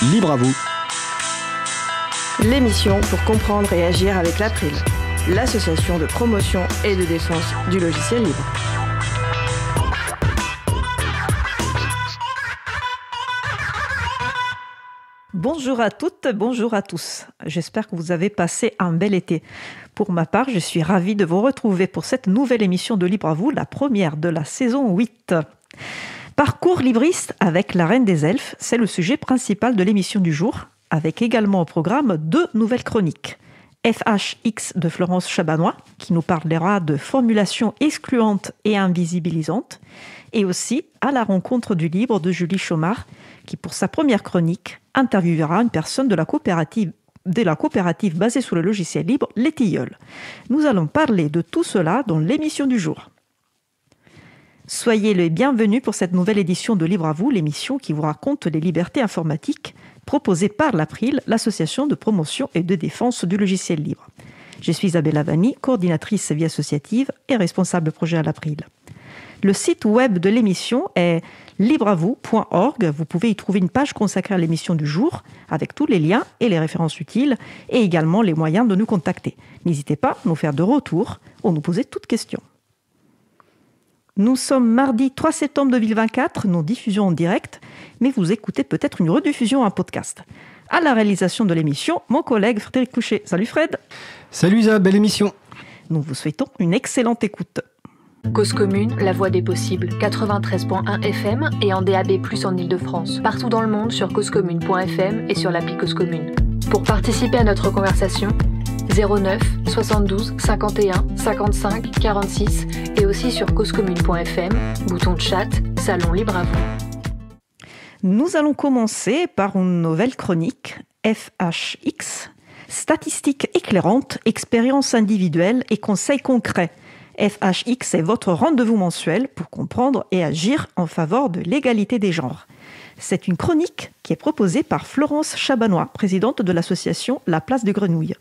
Libre à vous. L'émission pour comprendre et agir avec l'April, l'association de promotion et de défense du logiciel libre. Bonjour à toutes, bonjour à tous. J'espère que vous avez passé un bel été. Pour ma part, je suis ravie de vous retrouver pour cette nouvelle émission de Libre à vous, la première de la saison 8. Parcours libriste avec la Reine des Elfes, c'est le sujet principal de l'émission du jour, avec également au programme deux nouvelles chroniques. FHX de Florence Chabanois, qui nous parlera de formulations excluantes et invisibilisantes, et aussi à la rencontre du livre de Julie Chaumard, qui pour sa première chronique interviewera une personne de la coopérative de la coopérative basée sur le logiciel libre Les Tilleuls. Nous allons parler de tout cela dans l'émission du jour. Soyez les bienvenus pour cette nouvelle édition de Libre à vous, l'émission qui vous raconte les libertés informatiques proposée par l'April, l'association de promotion et de défense du logiciel libre. Je suis Isabelle Avani, coordinatrice vie associative et responsable projet à l'April. Le site web de l'émission est libreavou.org. Vous pouvez y trouver une page consacrée à l'émission du jour avec tous les liens et les références utiles et également les moyens de nous contacter. N'hésitez pas à nous faire de retour ou nous poser toutes questions. Nous sommes mardi 3 septembre 2024, nous diffusions en direct, mais vous écoutez peut-être une rediffusion en podcast. À la réalisation de l'émission, mon collègue Frédéric Couchet. Salut Fred Salut Isa, belle émission Nous vous souhaitons une excellente écoute. Cause commune, la voix des possibles, 93.1 FM et en DAB+, en Ile-de-France. Partout dans le monde sur causecommune.fm et sur l'appli Cause Commune. Pour participer à notre conversation, 09 72 51 55 46 et aussi sur causecommune.fm, bouton de chat, salon libre à vous. Nous allons commencer par une nouvelle chronique, FHX, statistiques éclairantes, expériences individuelles et conseils concrets. FHX est votre rendez-vous mensuel pour comprendre et agir en faveur de l'égalité des genres. C'est une chronique qui est proposée par Florence Chabanois, présidente de l'association La Place de Grenouille.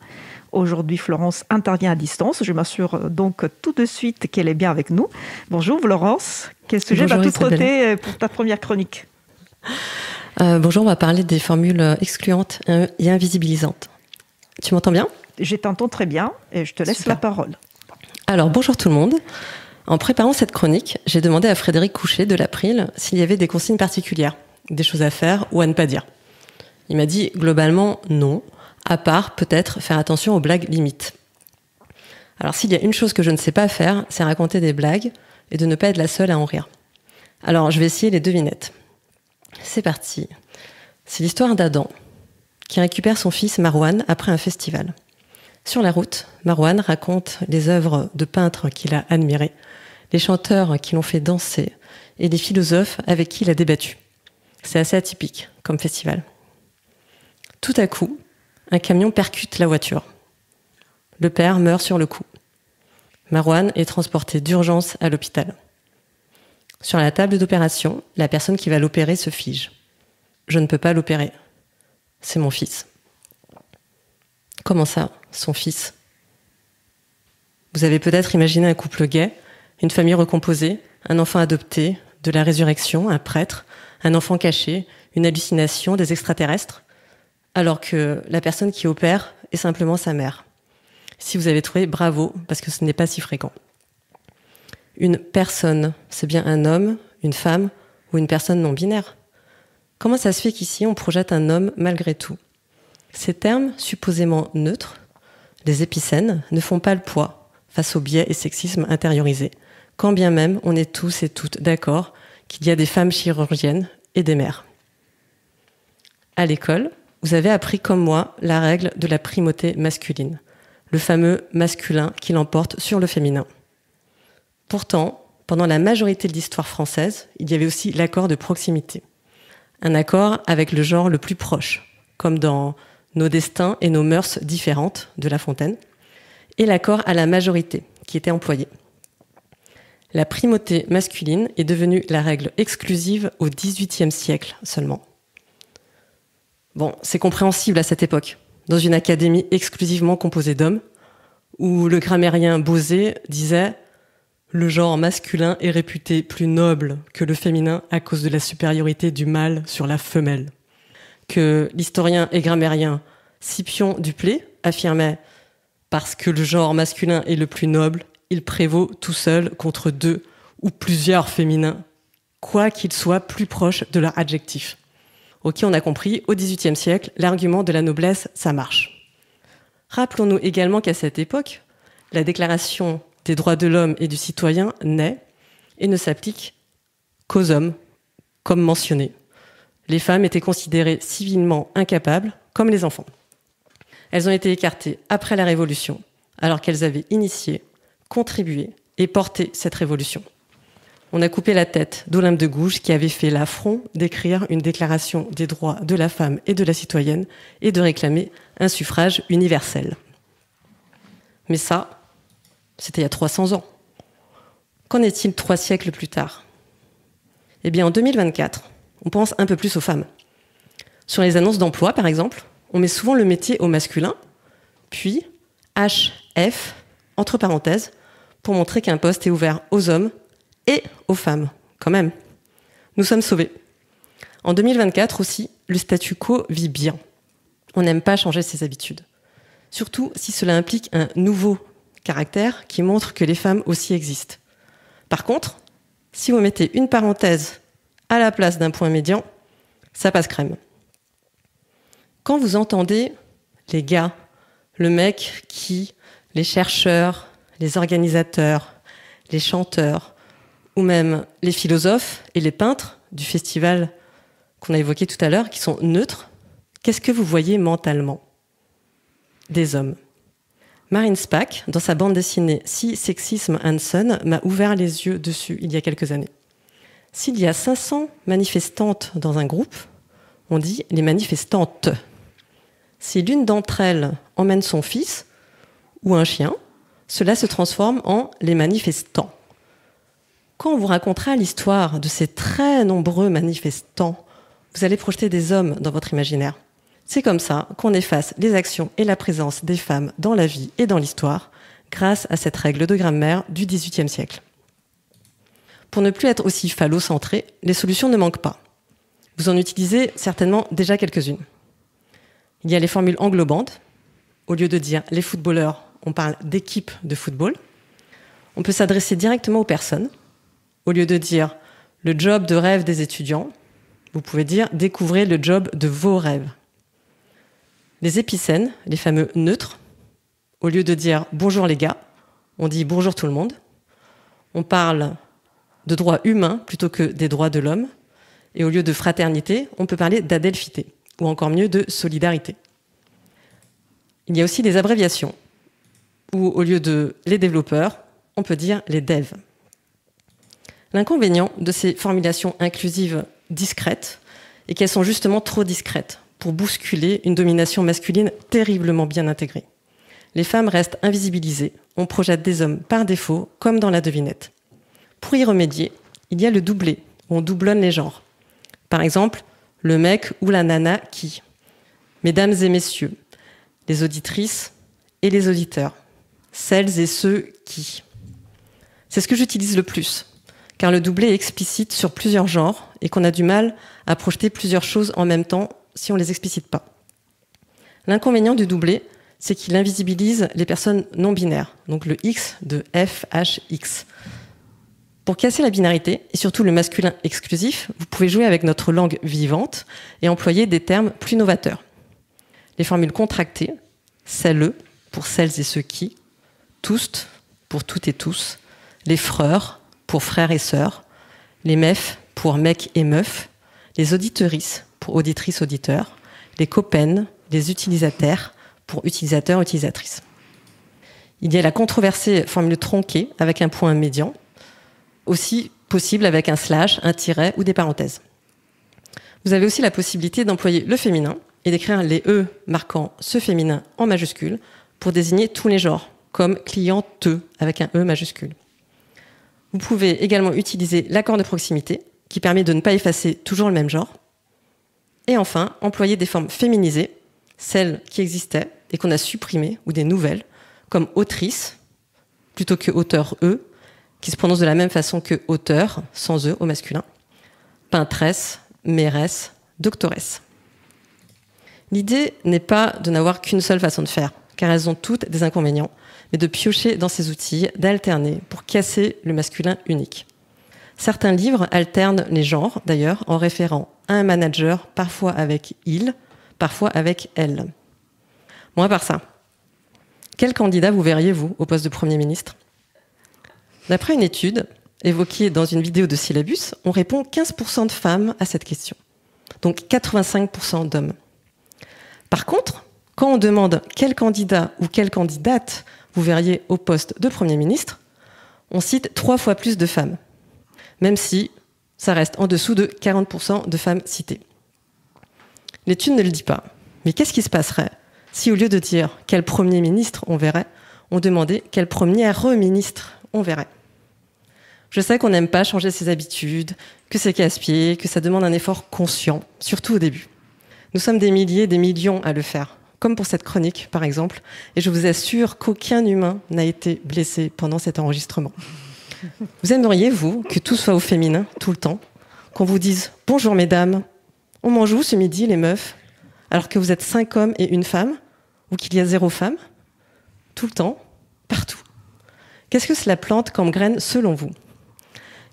Aujourd'hui, Florence intervient à distance. Je m'assure donc tout de suite qu'elle est bien avec nous. Bonjour Florence. Quel sujet vas-tu traiter pour ta première chronique euh, Bonjour, on va parler des formules excluantes et invisibilisantes. Tu m'entends bien? Je t'entends très bien et je te laisse la parole. Alors, bonjour tout le monde. En préparant cette chronique, j'ai demandé à Frédéric Couchet de l'April s'il y avait des consignes particulières, des choses à faire ou à ne pas dire. Il m'a dit globalement non, à part peut-être faire attention aux blagues limites. Alors s'il y a une chose que je ne sais pas faire, c'est raconter des blagues et de ne pas être la seule à en rire. Alors je vais essayer les devinettes. C'est parti. C'est l'histoire d'Adam, qui récupère son fils Marwan après un festival. Sur la route, Marwan raconte les œuvres de peintres qu'il a admirées, les chanteurs qui l'ont fait danser et les philosophes avec qui il a débattu. C'est assez atypique comme festival. Tout à coup, un camion percute la voiture. Le père meurt sur le coup. Marwan est transporté d'urgence à l'hôpital. Sur la table d'opération, la personne qui va l'opérer se fige. Je ne peux pas l'opérer. C'est mon fils. Comment ça, son fils? Vous avez peut-être imaginé un couple gay, une famille recomposée, un enfant adopté, de la résurrection, un prêtre, un enfant caché, une hallucination, des extraterrestres? Alors que la personne qui opère est simplement sa mère. Si vous avez trouvé, bravo, parce que ce n'est pas si fréquent. Une personne, c'est bien un homme, une femme ou une personne non binaire. Comment ça se fait qu'ici on projette un homme malgré tout? Ces termes supposément neutres, les épicènes, ne font pas le poids face aux biais et sexismes intériorisés, quand bien même on est tous et toutes d'accord qu'il y a des femmes chirurgiennes et des mères. À l'école, vous avez appris comme moi la règle de la primauté masculine, le fameux masculin qui l'emporte sur le féminin. Pourtant, pendant la majorité de l'histoire française, il y avait aussi l'accord de proximité. Un accord avec le genre le plus proche, comme dans Nos destins et nos mœurs différentes de La Fontaine, et l'accord à la majorité, qui était employé. La primauté masculine est devenue la règle exclusive au XVIIIe siècle seulement. Bon, c'est compréhensible à cette époque, dans une académie exclusivement composée d'hommes, où le grammairien Bosé disait le genre masculin est réputé plus noble que le féminin à cause de la supériorité du mâle sur la femelle. que l'historien et grammairien Scipion Duplé affirmait Parce que le genre masculin est le plus noble, il prévaut tout seul contre deux ou plusieurs féminins, quoi qu'ils soient plus proches de leur adjectif. Ok, on a compris, au XVIIIe siècle, l'argument de la noblesse, ça marche. Rappelons-nous également qu'à cette époque, la Déclaration des droits de l'homme et du citoyen naît et ne s'applique qu'aux hommes, comme mentionné. Les femmes étaient considérées civilement incapables, comme les enfants. Elles ont été écartées après la Révolution, alors qu'elles avaient initié, contribué et porté cette révolution. On a coupé la tête d'Olympe de Gouges qui avait fait l'affront d'écrire une déclaration des droits de la femme et de la citoyenne et de réclamer un suffrage universel. Mais ça, c'était il y a 300 ans. Qu'en est-il trois siècles plus tard? Eh bien, en 2024, on pense un peu plus aux femmes. Sur les annonces d'emploi, par exemple, on met souvent le métier au masculin, puis HF, entre parenthèses, pour montrer qu'un poste est ouvert aux hommes et aux femmes, quand même. Nous sommes sauvés. En 2024 aussi, le statu quo vit bien. On n'aime pas changer ses habitudes. Surtout si cela implique un nouveau caractère qui montre que les femmes aussi existent. Par contre, si vous mettez une parenthèse à la place d'un point médian, ça passe crème. Quand vous entendez les gars, le mec qui, les chercheurs, les organisateurs, les chanteurs, ou même les philosophes et les peintres du festival qu'on a évoqué tout à l'heure, qui sont neutres, qu'est-ce que vous voyez mentalement Des hommes? Marine Spack, dans sa bande dessinée Si Sexisme and Son, m'a ouvert les yeux dessus il y a quelques années. S'il y a 500 manifestantes dans un groupe, on dit les manifestantes. Si l'une d'entre elles emmène son fils ou un chien, cela se transforme en les manifestants. Quand on vous racontera l'histoire de ces très nombreux manifestants, vous allez projeter des hommes dans votre imaginaire. C'est comme ça qu'on efface les actions et la présence des femmes dans la vie et dans l'histoire grâce à cette règle de grammaire du XVIIIe siècle. Pour ne plus être aussi phallocentré, les solutions ne manquent pas. Vous en utilisez certainement déjà quelques-unes. Il y a les formules englobantes. Au lieu de dire les footballeurs, on parle d'équipe de football. On peut s'adresser directement aux personnes. Au lieu de dire le job de rêve des étudiants, vous pouvez dire découvrez le job de vos rêves. Les épicènes, les fameux neutres, au lieu de dire bonjour les gars, on dit bonjour tout le monde. On parle de droits humains plutôt que des droits de l'homme. Et au lieu de fraternité, on peut parler d'adelphité, ou encore mieux de solidarité. Il y a aussi des abréviations, où au lieu de les développeurs, on peut dire les devs. L'inconvénient de ces formulations inclusives discrètes est qu'elles sont justement trop discrètes pour bousculer une domination masculine terriblement bien intégrée. Les femmes restent invisibilisées, on projette des hommes par défaut, comme dans la devinette. Pour y remédier, il y a le doublé, où on doublonne les genres. Par exemple, le mec ou la nana qui. Mesdames et messieurs, les auditrices et les auditeurs, celles et ceux qui. C'est ce que j'utilise le plus, car le doublé est explicite sur plusieurs genres et qu'on a du mal à projeter plusieurs choses en même temps si on ne les explicite pas. L'inconvénient du doublé, c'est qu'il invisibilise les personnes non binaires, donc le X de F, H, X. Pour casser la binarité, et surtout le masculin exclusif, vous pouvez jouer avec notre langue vivante et employer des termes plus novateurs. Les formules contractées, celles pour celles et ceux qui, tous pour toutes et tous, les freurs pour frères et sœurs, les meufs pour mecs et meufs, les auditrices pour auditrices auditeurs, les copains, les utilisateurs pour utilisateurs utilisatrices. Il y a la controversée formule tronquée avec un point médian, aussi possible avec un slash, un tiret ou des parenthèses. Vous avez aussi la possibilité d'employer le féminin et d'écrire les E marquant ce féminin en majuscule pour désigner tous les genres, comme cliente avec un E majuscule. Vous pouvez également utiliser l'accord de proximité qui permet de ne pas effacer toujours le même genre. Et enfin, employer des formes féminisées, celles qui existaient et qu'on a supprimées, ou des nouvelles, comme autrice plutôt que auteur E, qui se prononce de la même façon que auteur, sans E au masculin, peintresse, mairesse, doctoresse. L'idée n'est pas de n'avoir qu'une seule façon de faire, car elles ont toutes des inconvénients, mais de piocher dans ces outils, d'alterner pour casser le masculin unique. Certains livres alternent les genres, d'ailleurs, en référant à un manager, parfois avec il, parfois avec elle. Bon, à part ça, quel candidat vous verriez-vous au poste de Premier ministre? D'après une étude évoquée dans une vidéo de Syllabus, on répond 15% de femmes à cette question, donc 85% d'hommes. Par contre, quand on demande quel candidat ou quelle candidate vous verriez au poste de Premier ministre, on cite trois fois plus de femmes, même si ça reste en dessous de 40% de femmes citées. L'étude ne le dit pas, mais qu'est-ce qui se passerait si au lieu de dire quel Premier ministre on verrait, on demandait quelle première ministre on verrait? Je sais qu'on n'aime pas changer ses habitudes, que c'est casse-pied, que ça demande un effort conscient, surtout au début. Nous sommes des milliers, des millions à le faire, comme pour cette chronique par exemple, et je vous assure qu'aucun humain n'a été blessé pendant cet enregistrement. Vous aimeriez, vous, que tout soit au féminin, tout le temps? Qu'on vous dise Bonjour mesdames, on mange où ce midi les meufs? Alors que vous êtes cinq hommes et une femme Ou qu'il y a zéro femme? Tout le temps Partout. Qu'est-ce que cela plante comme graine selon vous?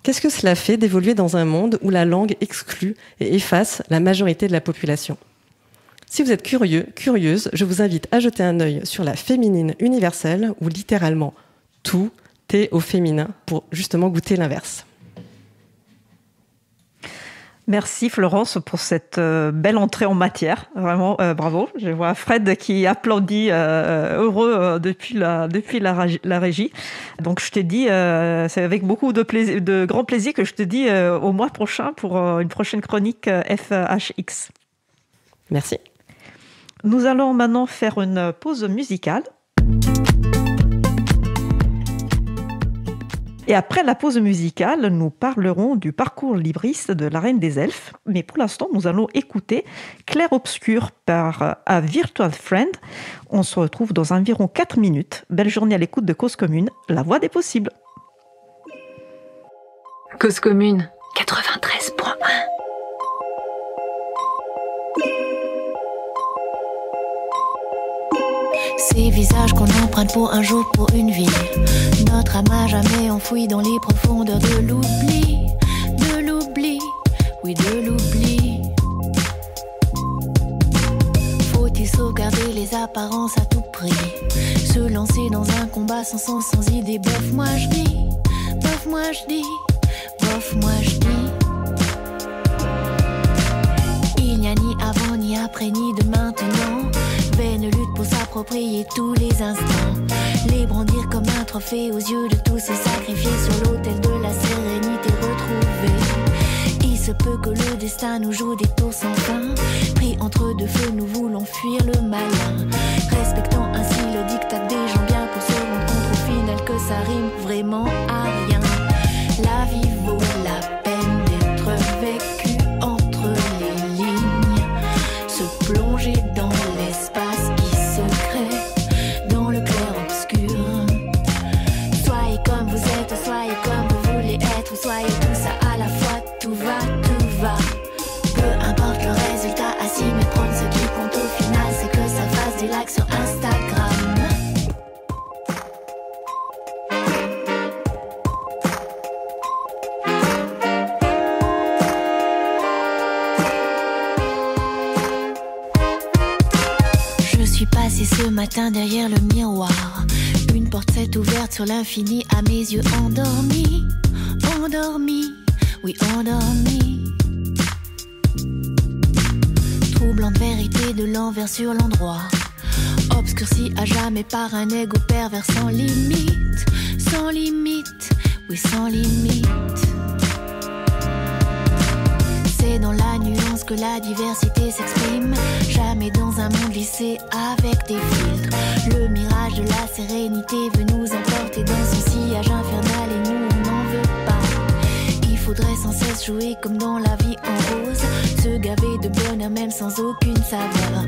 Qu'est-ce que cela fait d'évoluer dans un monde où la langue exclut et efface la majorité de la population? Si vous êtes curieux, curieuse, je vous invite à jeter un œil sur la féminine universelle, où littéralement tout est au féminin, pour justement goûter l'inverse. Merci Florence pour cette euh, belle entrée en matière. Vraiment, euh, bravo. Je vois Fred qui applaudit euh, heureux depuis, la, depuis la, la, régie. Donc je te dis, c'est avec beaucoup de, plaisir, de grand plaisir que je te dis au mois prochain pour une prochaine chronique FHX. Merci. Nous allons maintenant faire une pause musicale. Et après la pause musicale, nous parlerons du parcours libriste de la Reine des Elfes. Mais pour l'instant, nous allons écouter Clair Obscur par A Virtual Friend. On se retrouve dans environ 4 minutes. Belle journée à l'écoute de Cause Commune, la voix des possibles. Cause Commune 93.1 Ces visages qu'on emprunte pour un jour, pour une vie. Notre âme jamais enfoui dans les profondeurs de l'oubli. De l'oubli, oui, de l'oubli. Faut-il sauvegarder les apparences à tout prix? Se lancer dans un combat sans sens, sans idée. Bof, moi je dis, bof, moi je dis, bof, moi je dis. Il n'y a ni avant, ni après, ni de maintenant s'approprier tous les instants. Les brandir comme un trophée aux yeux de tous et sacrifiés sur l'autel de la sérénité retrouvée. Il se peut que le destin nous joue des tours sans fin. Pris entre deux feux, nous voulons fuir le malin. Respectant ainsi le dictat des gens bien pour se rendre compte au final que ça rime vraiment à rien. L'infini à mes yeux endormis. Endormis, oui, endormis. Troublante vérité de l'envers sur l'endroit. Obscurci à jamais par un ego pervers sans limite. Sans limite, oui, sans limite. C'est dans la nuance que la diversité s'exprime. Jamais dans un monde lissé avec des filtres. Le mirage de la sérénité veut nous emporter dans son sillage infernal et nous on n'en veut pas. Il faudrait sans cesse jouer comme dans la vie en rose. Se gaver de bonheur même sans aucune saveur.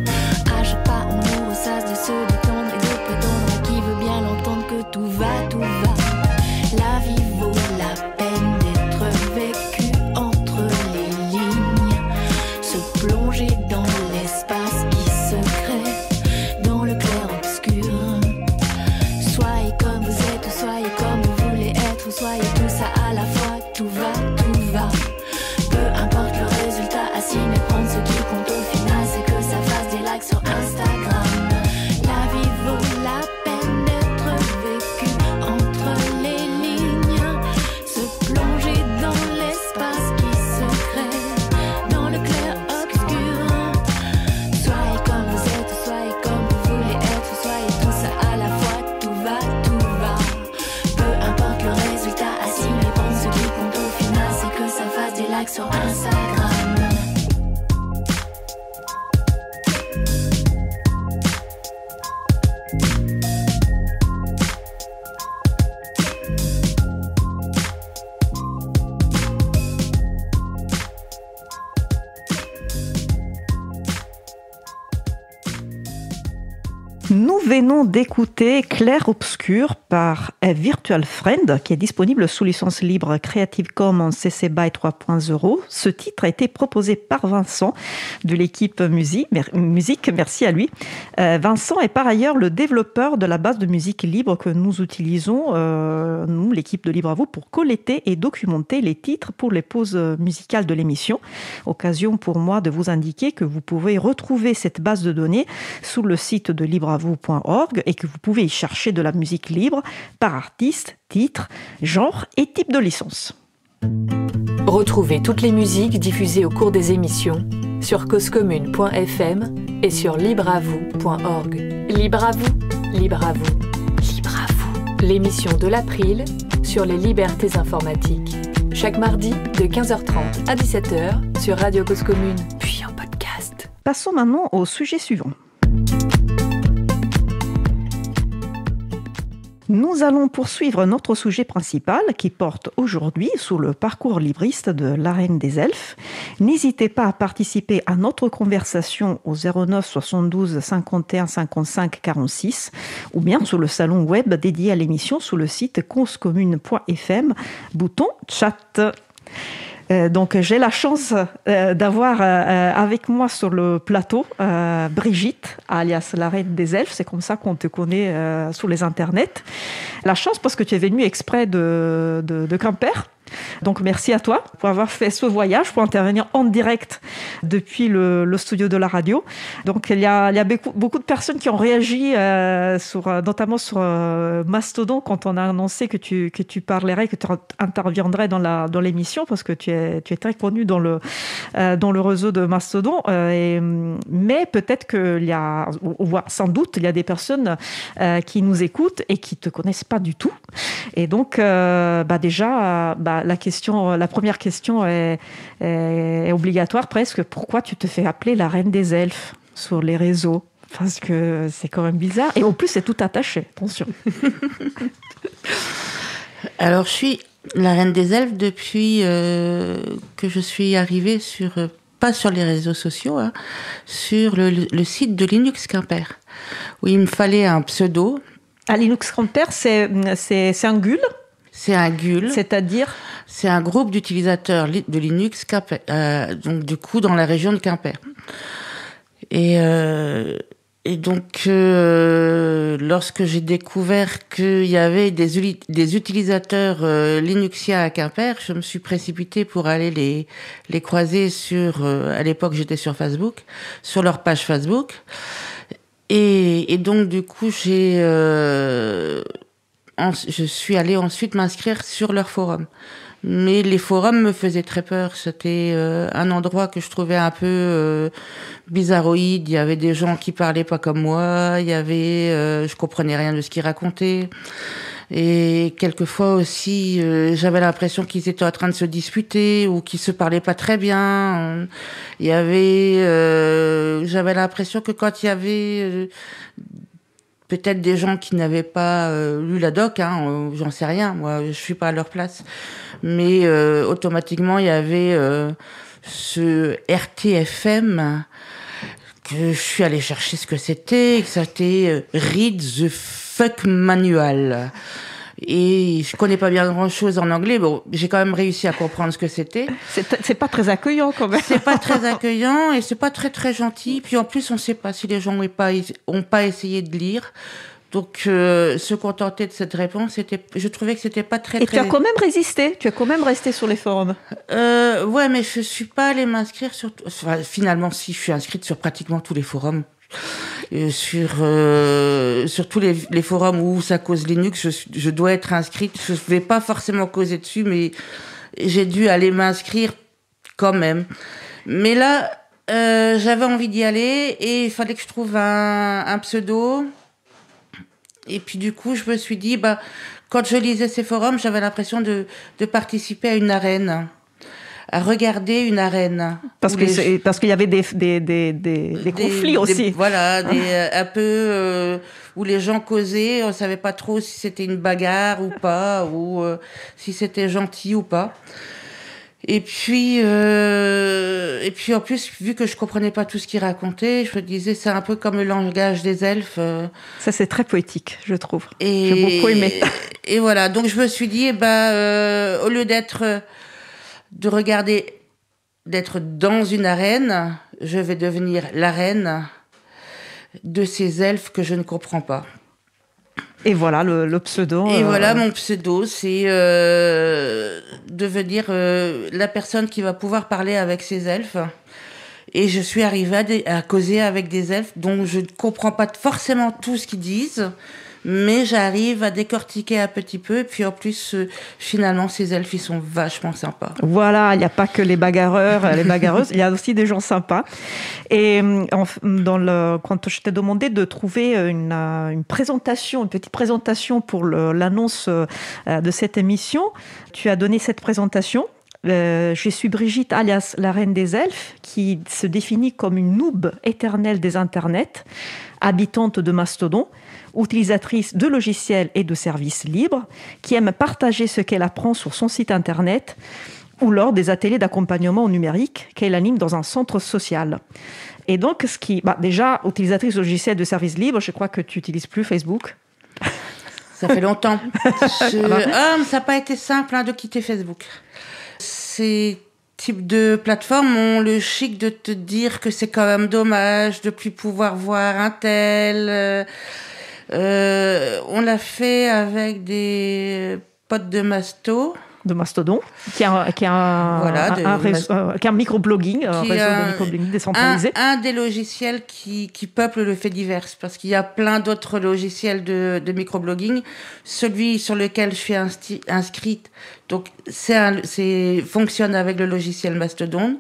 À pas on nous ressasse de se détendre et de prétendre qui veut bien l'entendre que tout va, tout va. D'écouter Clair Obscur par Virtual Friend, qui est disponible sous licence libre Creative Commons CC BY 3.0. Ce titre a été proposé par Vincent de l'équipe musique. Merci à lui. Euh, Vincent est par ailleurs le développeur de la base de musique libre que nous utilisons, euh, nous, l'équipe de Libre à vous, pour collecter et documenter les titres pour les pauses musicales de l'émission. Occasion pour moi de vous indiquer que vous pouvez retrouver cette base de données sous le site de Libre et que vous pouvez y chercher de la musique libre par artiste, titre, genre et type de licence. Retrouvez toutes les musiques diffusées au cours des émissions sur causecommune.fm et sur libreavoue.org. Libre à vous, libre à vous, libre à vous. L'émission de l'April sur les libertés informatiques. Chaque mardi de 15h30 à 17h sur Radio Cause Commune, puis en podcast. Passons maintenant au sujet suivant. Nous allons poursuivre notre sujet principal qui porte aujourd'hui sur le parcours libriste de l'arène des elfes. N'hésitez pas à participer à notre conversation au 09 72 51 55 46 ou bien sur le salon web dédié à l'émission sur le site causecommune.fm, bouton chat. Euh, donc j'ai la chance euh, d'avoir euh, avec moi sur le plateau Brigitte, alias la reine des elfes, c'est comme ça qu'on te connaît sur les internets. La chance parce que tu es venue exprès de, de, de Quimper donc merci à toi pour avoir fait ce voyage, pour intervenir en direct depuis le, studio de la radio. Donc il y a, beaucoup, de personnes qui ont réagi, euh, euh, notamment sur euh, Mastodon, quand on a annoncé que tu, parlerais, que tu interviendrais dans, l'émission, parce que tu es, très connu dans le, réseau de Mastodon. Mais peut-être qu'il y a, voire sans doute, il y a des personnes qui nous écoutent et qui ne te connaissent pas du tout. Et donc, bah déjà, bah, la, question, la première question est, obligatoire presque. Pourquoi tu te fais appeler la reine des elfes sur les réseaux? Parce que c'est quand même bizarre. Et en plus, c'est tout attaché. Attention. Alors, je suis la reine des elfes depuis euh, que je suis arrivée sur, euh, pas sur les réseaux sociaux, hein, sur le, site de Linux Quimper, où il me fallait un pseudo. À Linux Quimper, c'est un GUL? C'est un GUL. C'est-à-dire C'est un groupe d'utilisateurs de Linux, euh, donc du coup dans la région de Quimper. Et, euh, et donc, euh, lorsque j'ai découvert qu'il y avait des, des utilisateurs Linuxiens à Quimper, je me suis précipitée pour aller les, les croiser sur, à l'époque j'étais sur Facebook, sur leur page Facebook. Et, et donc, du coup, j'ai je suis allée ensuite m'inscrire sur leur forum. Mais les forums me faisaient très peur. C'était euh, un endroit que je trouvais un peu euh, bizarroïde. Il y avait des gens qui parlaient pas comme moi. Il y avait, euh, je comprenais rien de ce qu'ils racontaient. Et quelquefois aussi, euh, j'avais l'impression qu'ils étaient en train de se disputer ou qu'ils se parlaient pas très bien. Il y avait, j'avais l'impression que quand il y avait peut-être des gens qui n'avaient pas euh, lu la doc, hein, euh, j'en sais rien, moi je suis pas à leur place, mais euh, automatiquement il y avait ce RTFM que je suis allée chercher ce que c'était, que c'était Read the Fuck Manual. Et je connais pas bien grand chose en anglais. Bon, j'ai quand même réussi à comprendre ce que c'était. C'est pas très accueillant quand même. C'est pas très accueillant et c'est pas très très gentil. Puis en plus, on sait pas si les gens n'ont pas, ont pas essayé de lire. Donc, euh, se contenter de cette réponse, je trouvais que c'était pas très. Et tu as quand même résisté. Tu as quand même resté sur les forums. Euh, ouais, mais je suis pas allée m'inscrire sur. Enfin, finalement, si je suis inscrite sur pratiquement tous les forums. Euh, sur tous les, forums où ça cause Linux, je, dois être inscrite. Je vais pas forcément causer dessus, mais j'ai dû aller m'inscrire quand même. Mais là, euh, j'avais envie d'y aller et il fallait que je trouve un, pseudo. Et puis du coup, je me suis dit, bah, quand je lisais ces forums, j'avais l'impression de participer à une arène à regarder une arène. Parce les- c'est- parce qu'il y avait des des des conflits aussi. voilà, euh, un peu euh, où les gens causaient, on savait pas trop si c'était une bagarre ou pas, ou euh, si c'était gentil ou pas. Et puis, euh, et puis en plus, vu que je comprenais pas tout ce qu'ils racontaient, je me disais c'est un peu comme le langage des elfes. Ça c'est très poétique, je trouve. et, J'ai beaucoup aimé. Et voilà, donc je me suis dit, eh ben, euh, au lieu d'être, de regarder, d'être dans une arène, je vais devenir la reine de ces elfes que je ne comprends pas. Et voilà le, le pseudo. Et euh, voilà, mon pseudo, c'est euh, devenir euh, la personne qui va pouvoir parler avec ces elfes. Et je suis arrivée à, des- à causer avec des elfes dont je ne comprends pas forcément tout ce qu'ils disent, mais j'arrive à décortiquer un petit peu. Et puis en plus, euh, finalement, ces elfes, ils sont vachement sympas. Voilà, il n'y a pas que les bagarreurs, euh, les bagarreuses, il y a aussi des gens sympas. Et euh, dans le, quand je t'ai demandé de trouver une, présentation, une petite présentation pour l'annonce de cette émission, tu as donné cette présentation. Euh, je suis Brigitte, alias la reine des elfes, qui se définit comme une noob éternelle des internets, habitante de Mastodon, utilisatrice de logiciels et de services libres, qui aime partager ce qu'elle apprend sur son site internet ou lors des ateliers d'accompagnement au numérique qu'elle anime dans un centre social. Et donc, ce qui, bah, déjà, utilisatrice de logiciels de services libres, je crois que tu n'utilises plus Facebook. Ça fait longtemps. Je- Ah, ça n'a pas été simple hein, de quitter Facebook. Ces types de plateformes ont le chic de te dire que c'est quand même dommage de plus pouvoir voir un tel. euh, euh, on l'a fait avec des potes de Masto. De Mastodon, qui est un, qui est un, Voilà, un- de un réseau- euh, qui un microblogging, un réseau de microblogging Un, décentralisé. un des logiciels qui, qui peuple le fait divers, parce qu'il y a plein d'autres logiciels de, de microblogging. Celui sur lequel je suis inscrite, donc c'est fonctionne avec le logiciel Mastodon,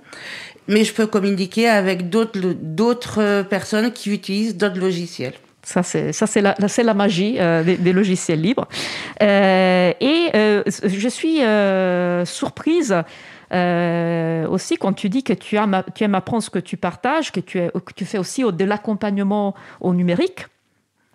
mais je peux communiquer avec d'autres personnes qui utilisent d'autres logiciels. Ça, c'est la, magie euh, des, logiciels libres. Euh, et euh, je suis surprise aussi quand tu dis que tu aimes, tu apprendre ce que tu partages, que tu, que tu fais aussi au- de l'accompagnement au numérique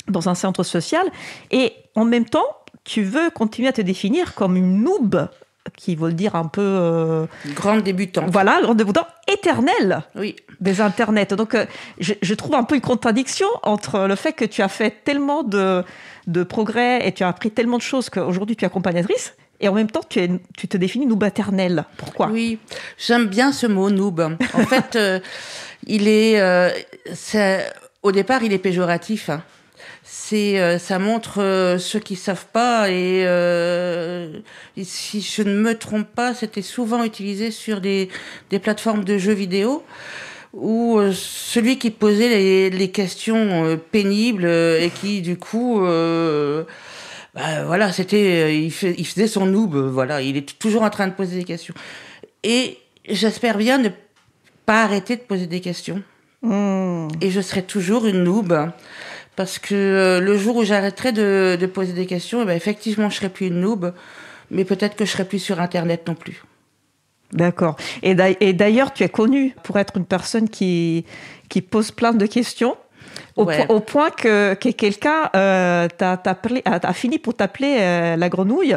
dans un centre social. Et en même temps, tu veux continuer à te définir comme une noob, qui veut dire un peu, euh, Grande débutante. voilà, en débutant éternel Oui. des internets. Donc, euh, je, je trouve un peu une contradiction entre le fait que tu as fait tellement de, de progrès et tu as appris tellement de choses qu'aujourd'hui tu es accompagnatrice, et en même temps tu, es, tu te définis noob éternel. Pourquoi? Oui, j'aime bien ce mot noob. En fait, euh, il est, euh, c'est- au départ, il est péjoratif. hein. C'est, euh, ça montre euh, ceux qui savent pas et, euh, et si je ne me trompe pas, c'était souvent utilisé sur des, des plateformes de jeux vidéo où euh, celui qui posait les, les questions euh, pénibles euh, et qui du coup euh, bah, voilà c'était il, fait- il faisait son noob voilà il est toujours en train de poser des questions. Et j'espère bien ne pas arrêter de poser des questions. Hmm. et je serai toujours une noob parce que euh, le jour où j'arrêterai de, poser des questions eh ben, effectivement je serai plus une noob mais peut-être que je serai plus sur internet non plus D'accord. Et d'ail- et d'ailleurs, tu es connue pour être une personne qui pose plein de questions. Au, Ouais. point, au point que, que quelqu'un euh, a, fini pour t'appeler euh, la grenouille.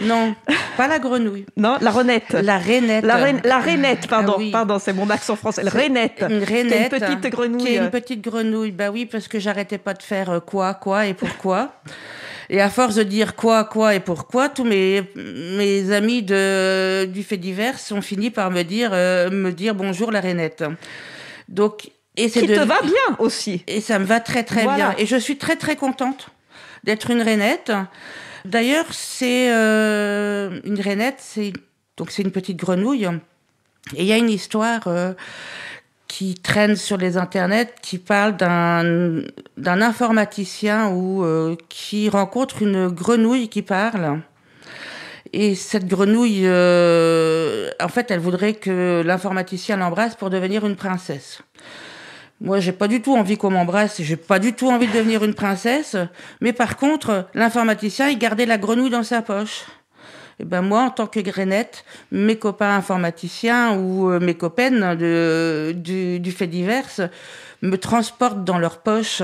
non pas la grenouille Non, la renette. la rainette La, reine- la rainette, pardon, Ah oui. pardon, c'est mon accent français. La C'est rainette. Une Qui est rainette. une petite grenouille. Qui est une petite grenouille. Bah oui, parce que j'arrêtais pas de faire euh, quoi, quoi et pourquoi. Et à force de dire quoi, quoi et pourquoi, tous mes, mes amis de, du fait divers ont fini par me dire, euh, me dire bonjour la rainette. Donc, et Qui de- te va bien aussi. et ça me va très très Voilà. bien. Et je suis très très contente d'être une rainette. D'ailleurs, c'est euh, une rainette, c'est donc c'est une petite grenouille. Et il y a une histoire euh, qui traîne sur les internets qui parle d'un d'un informaticien ou euh, qui rencontre une grenouille qui parle. Et cette grenouille, en fait, elle voudrait que l'informaticien l'embrasse pour devenir une princesse. Moi, j'ai pas du tout envie qu'on m'embrasse, j'ai pas du tout envie de devenir une princesse. Mais par contre, l'informaticien, il gardait la grenouille dans sa poche. Et ben moi, en tant que grainette, mes copains informaticiens ou mes copaines de, du, du fait divers me transportent dans leur poche.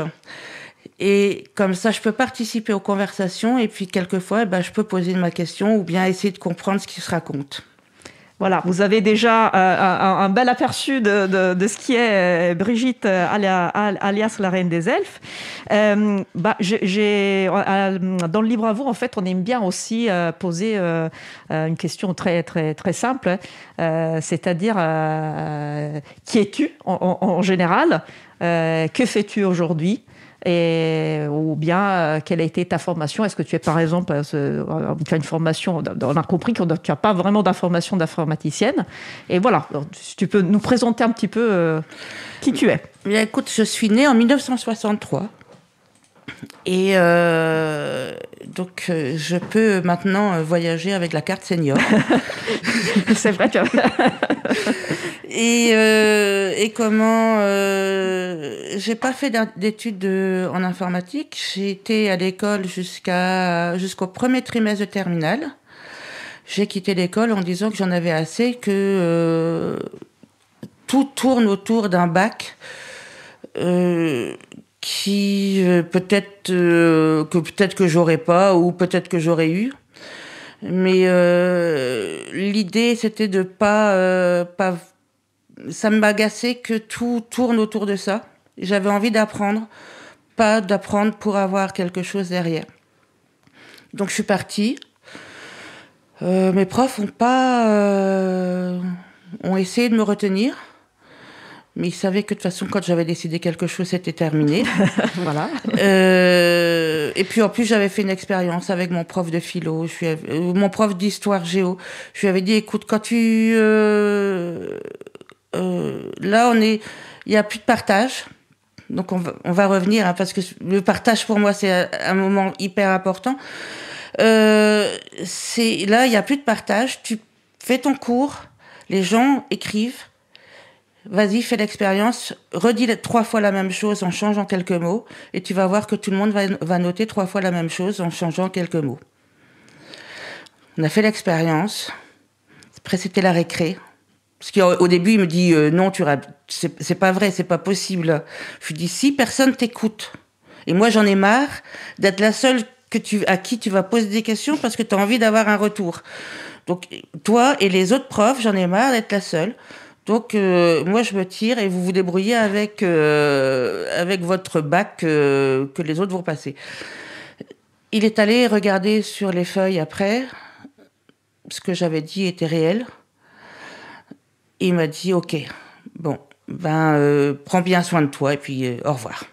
Et comme ça, je peux participer aux conversations et puis quelquefois, eh ben, je peux poser ma question ou bien essayer de comprendre ce qui se raconte. Voilà, vous avez déjà euh, un, bel aperçu de, ce qui est euh, Brigitte euh, alias la reine des elfes. bah, dans le livre à vous, en fait, on aime bien aussi poser une question très très très simple, c'est-à-dire qui es-tu en général? Que fais-tu aujourd'hui? Et, ou bien euh, quelle a été ta formation? Est-ce que tu es par exemple, euh, euh, tu as une formation, on a compris que tu n'as pas vraiment d'information d'informaticienne. Et voilà, si tu peux nous présenter un petit peu qui tu es. Bien, écoute, je suis née en 1963. Et donc, je peux maintenant voyager avec la carte senior. C'est vrai, tu as... Et, euh, et comment euh, J'ai pas fait d'études en informatique. J'ai été à l'école jusqu'à jusqu'au premier trimestre de terminale. J'ai quitté l'école en disant que j'en avais assez, que euh, tout tourne autour d'un bac euh, qui euh, peut-être euh, que peut-être que j'aurais pas ou peut-être que j'aurais eu. Mais l'idée c'était de pas pas ça m'agaçait que tout tourne autour de ça. J'avais envie d'apprendre, pas d'apprendre pour avoir quelque chose derrière. Donc je suis partie. Euh, mes profs ont pas euh, ont essayé de me retenir, mais ils savaient que de toute façon quand j'avais décidé quelque chose c'était terminé. voilà. Euh, et puis en plus j'avais fait une expérience avec mon prof de philo, je suis, mon prof d'histoire géo. Je lui avais dit écoute quand tu euh, là, on est, il y a plus de partage. Donc on va, revenir hein, parce que le partage pour moi c'est un moment hyper important. Euh, là il y a plus de partage. Tu fais ton cours, les gens écrivent. Vas-y, fais l'expérience, redis trois fois la même chose en changeant quelques mots, et tu vas voir que tout le monde va, va noter trois fois la même chose en changeant quelques mots. On a fait l'expérience. Après, c'était la récré. Parce qu'au début, il me dit euh, non, tu c'est pas vrai, c'est pas possible. Je lui dis si personne t'écoute. Et moi, j'en ai marre d'être la seule que tu, à qui tu vas poser des questions parce que tu as envie d'avoir un retour. Donc toi et les autres profs, j'en ai marre d'être la seule. Donc euh, moi, je me tire et vous vous débrouillez avec euh, avec votre bac que les autres vont passer. Il est allé regarder sur les feuilles après. Ce que j'avais dit était réel il m'a dit, OK, bon, ben, euh, prends bien soin de toi et puis euh, au revoir.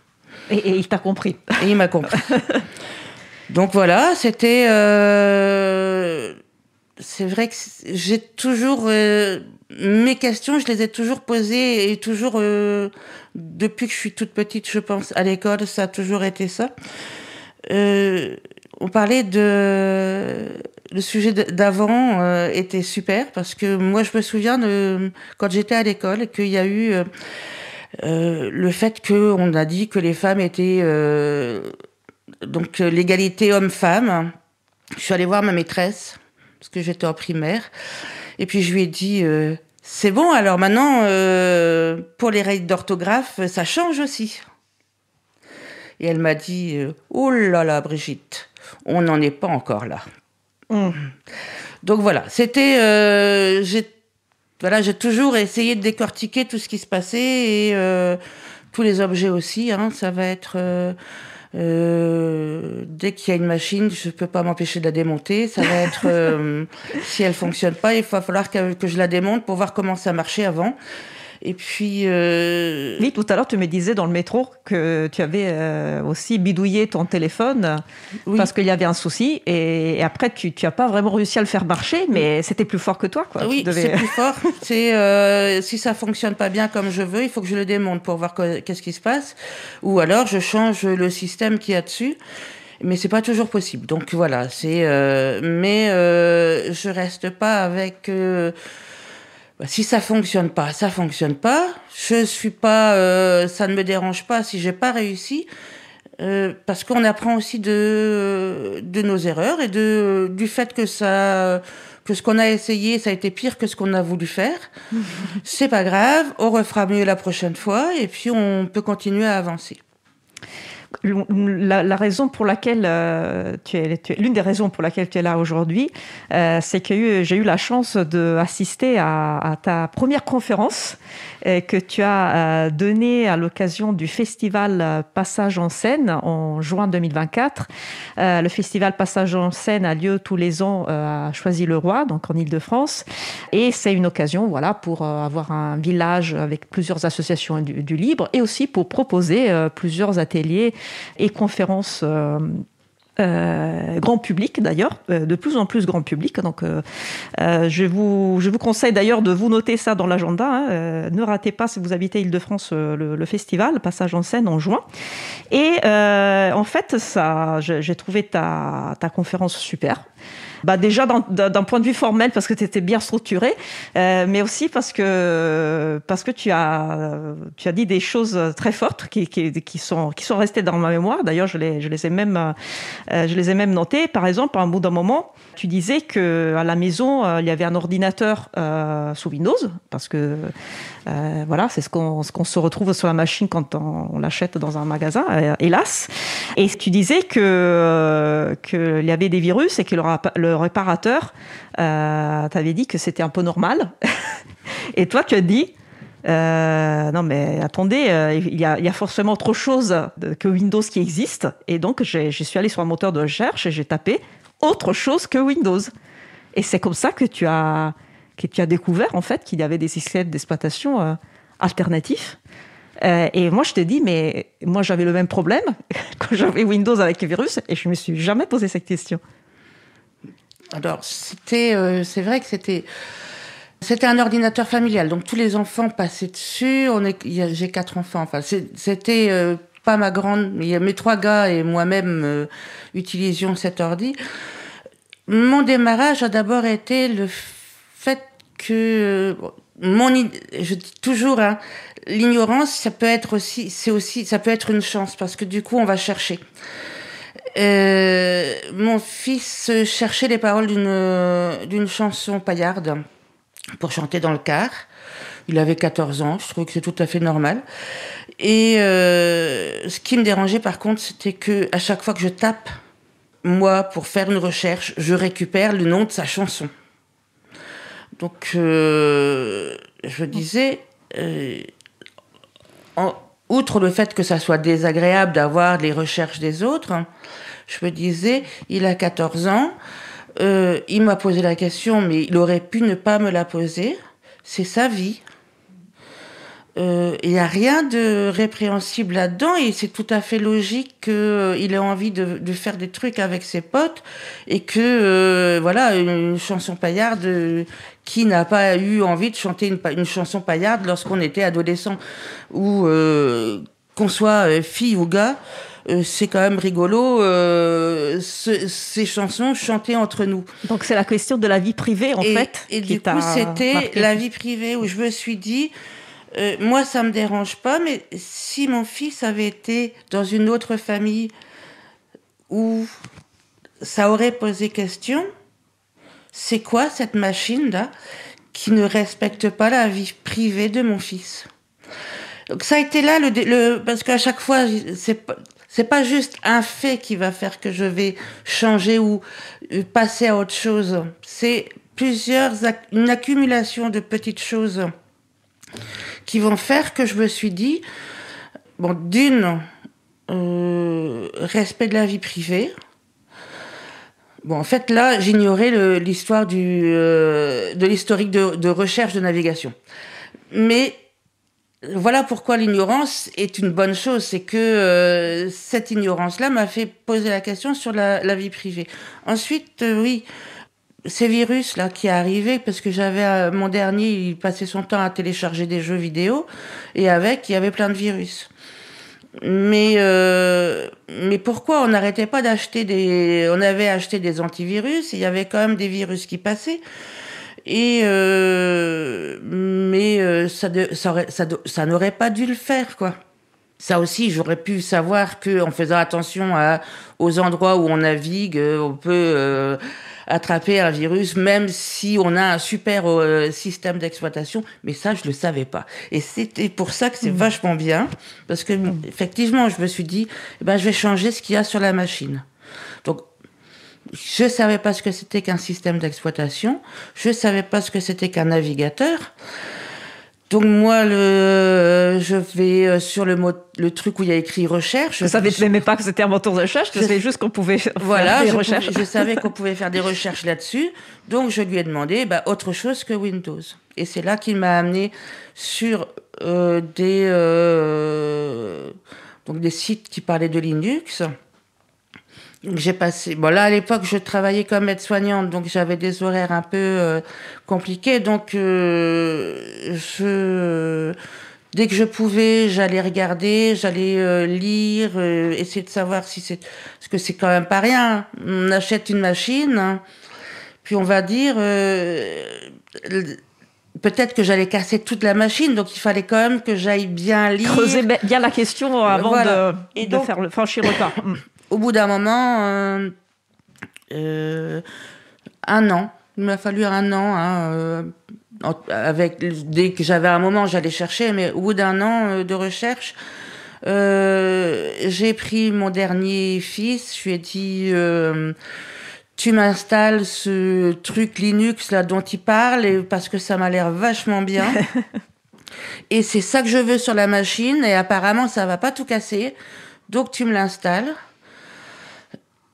Et, il t'a compris. Et il m'a compris. Donc voilà, c'était. Euh, c'est vrai que j'ai toujours. mes questions, je les ai toujours posées et toujours. depuis que je suis toute petite, je pense, à l'école, ça a toujours été ça. on parlait de le sujet d'avant euh, était super parce que moi je me souviens de quand j'étais à l'école qu'il y a eu euh, euh, le fait qu'on a dit que les femmes étaient donc l'égalité homme-femme. Je suis allée voir ma maîtresse parce que j'étais en primaire et puis je lui ai dit c'est bon alors maintenant pour les règles d'orthographe ça change aussi. Et elle m'a dit oh là là Brigitte on n'en est pas encore là. Mmh. Donc voilà, c'était. Euh, j'ai toujours essayé de décortiquer tout ce qui se passait et euh, tous les objets aussi. Hein, ça va être. Euh, dès qu'il y a une machine, je peux pas m'empêcher de la démonter. Ça va être si elle fonctionne pas, il va falloir que, que, je la démonte pour voir comment ça marchait avant. Et puis. Euh... Oui, tout à l'heure, tu me disais dans le métro que tu avais euh, aussi bidouillé ton téléphone parce qu'il y avait un souci. Et, après, tu n'as pas vraiment réussi à le faire marcher, mais c'était plus fort que toi. Quoi. Oui, c'est plus fort. C'est euh, si ça fonctionne pas bien comme je veux, il faut que je le démonte pour voir qu'est-ce qui se passe. Ou alors, je change le système qu'il y a dessus mais c'est pas toujours possible. Donc voilà, c'est euh, mais euh, je reste pas avec euh, si ça fonctionne pas, ça fonctionne pas. Je suis pas, euh, ça ne me dérange pas si j'ai pas réussi. Euh, parce qu'on apprend aussi de, de nos erreurs et de, du fait que ça, que ce qu'on a essayé, ça a été pire que ce qu'on a voulu faire. C'est pas grave, on refera mieux la prochaine fois et puis on peut continuer à avancer la, raison pour laquelle euh, tu es, l'une des raisons pour laquelle tu es là aujourd'hui, euh, c'est que j'ai eu la chance d'assister à, à, ta première conférence que tu as donnée à l'occasion du festival Passage en scène en juin 2024. le festival Passage en scène a lieu tous les ans à Choisy-le-Roi, donc en Île-de-France, et c'est une occasion, voilà, pour avoir un village avec plusieurs associations du, du libre et aussi pour proposer plusieurs ateliers et conférences euh, euh, grand public d'ailleurs, euh, de plus en plus grand public. Donc, je, vous, je vous conseille d'ailleurs de vous noter ça dans l'agenda. Hein. ne ratez pas, si vous habitez Île-de-France, le, festival, passage en scène en juin. Et en fait, ça, j'ai trouvé ta, ta conférence super bah déjà d'un point de vue formel parce que tu étais bien structuré, euh, mais aussi parce que parce que tu as tu as dit des choses très fortes qui, qui, qui sont qui sont restées dans ma mémoire. D'ailleurs, je les je les ai même euh, je les ai même notées. Par exemple, à un bout d'un moment, tu disais que à la maison euh, il y avait un ordinateur euh, sous Windows parce que euh, voilà, c'est ce qu'on ce se retrouve sur la machine quand on, l'achète dans un magasin, euh, hélas. Et tu disais que euh, qu'il y avait des virus et que le, réparateur t'avait dit que c'était un peu normal. et toi, tu as dit non mais attendez, il, y a, il, y a, forcément autre chose que Windows qui existe. Et donc, je suis allé sur un moteur de recherche et j'ai tapé autre chose que Windows. Et c'est comme ça que tu as tu as découvert en fait qu'il y avait des systèmes d'exploitation euh, alternatifs. Euh, et moi, je te dis, mais moi, j'avais le même problème quand j'avais Windows avec virus et je me suis jamais posé cette question. Alors, c'était, euh, c'est vrai que c'était, c'était un ordinateur familial, donc tous les enfants passaient dessus. On est, j'ai quatre enfants. Enfin, c'était pas ma grande, mais mes trois gars et moi-même utilisions cet ordi. Mon démarrage a d'abord été le que mon, je dis toujours, hein, l'ignorance, ça peut être aussi, c'est aussi, ça peut être une chance parce que du coup, on va chercher. Euh, mon fils cherchait les paroles d'une d'une chanson paillarde pour chanter dans le car. Il avait 14 ans, je trouvais que c'est tout à fait normal. Et euh, ce qui me dérangeait par contre, c'était que à chaque fois que je tape, moi, pour faire une recherche, je récupère le nom de sa chanson. Donc, euh, je disais, euh, outre le fait que ça soit désagréable d'avoir les recherches des autres, je me disais, il a 14 ans, euh, il m'a posé la question, mais il aurait pu ne pas me la poser. C'est sa vie. Il n'y a rien de répréhensible là-dedans et c'est tout à fait logique qu'il ait envie de, de, faire des trucs avec ses potes et que voilà une, chanson paillarde qui n'a pas eu envie de chanter une, une chanson paillarde lorsqu'on était adolescent ou euh, qu'on soit fille ou gars c'est quand même rigolo ce, ces chansons chantées entre nous. Donc c'est la question de la vie privée en et, fait. Et du coup c'était la vie privée où je me suis dit euh, moi, ça me dérange pas, mais si mon fils avait été dans une autre famille où ça aurait posé question, c'est quoi cette machine-là qui ne respecte pas la vie privée de mon fils? Donc ça a été là le, le parce qu'à chaque fois, c'est pas c'est pas juste un fait qui va faire que je vais changer ou euh, passer à autre chose. C'est plusieurs une accumulation de petites choses qui vont faire que je me suis dit, bon, d'une, euh, respect de la vie privée. Bon, en fait, là, j'ignorais l'histoire euh, de l'historique de, recherche de navigation. Mais voilà pourquoi l'ignorance est une bonne chose, c'est que euh, cette ignorance-là m'a fait poser la question sur la, vie privée. Ensuite, euh, oui, ces virus là qui arrivaient parce que j'avais euh, mon dernier il passait son temps à télécharger des jeux vidéo et avec il y avait plein de virus mais euh, mais pourquoi on n'arrêtait pas d'acheter des on avait acheté des antivirus il y avait quand même des virus qui passaient. Et euh, mais euh, ça, ça, ça, ça n'aurait pas dû le faire quoi Ça aussi, j'aurais pu savoir que en faisant attention à, aux endroits où on navigue, euh, on peut euh, attraper un virus, même si on a un super euh, système d'exploitation. Mais ça, je le savais pas. Et c'était pour ça que c'est Mmh. vachement bien, parce que effectivement, je me suis dit, eh ben, je vais changer ce qu'il y a sur la machine. Donc, je savais pas ce que c'était qu'un système d'exploitation. Je savais pas ce que c'était qu'un navigateur. Donc moi, le, je vais euh, sur le, mot, le truc où il y a écrit recherche. Je savais même pas que c'était un moteur de recherche, je Je- savais juste qu'on pouvait faire Voilà, des je, recherches. pouvais- je savais qu'on pouvait faire des recherches là-dessus. Donc je lui ai demandé bah, autre chose que Windows. Et c'est là qu'il m'a amené sur euh, des, euh, donc des sites qui parlaient de Linux. J'ai passé. Bon, là, à l'époque, je travaillais comme aide-soignante, donc j'avais des horaires un peu euh, compliqués. Donc, euh, je. Dès que je pouvais, j'allais regarder, j'allais euh, lire, euh, essayer de savoir si c'est. Parce que c'est quand même pas rien. On achète une machine, hein, puis on va dire. euh, Peut-être que j'allais casser toute la machine, donc il fallait quand même que j'aille bien lire. Creuser bien la question avant Voilà. de, Et de donc- faire le, franchir le pas. Au bout d'un moment, euh, euh, un an. Il m'a fallu un an. hein, euh, avec, dès que j'avais un moment, j'allais chercher, mais au bout d'un an de recherche, j'ai pris mon dernier fils. Je lui ai dit. tu m'installes ce truc Linux là dont il parle et parce que ça m'a l'air vachement bien. et c'est ça que je veux sur la machine et apparemment ça va pas tout casser. Donc tu me l'installes.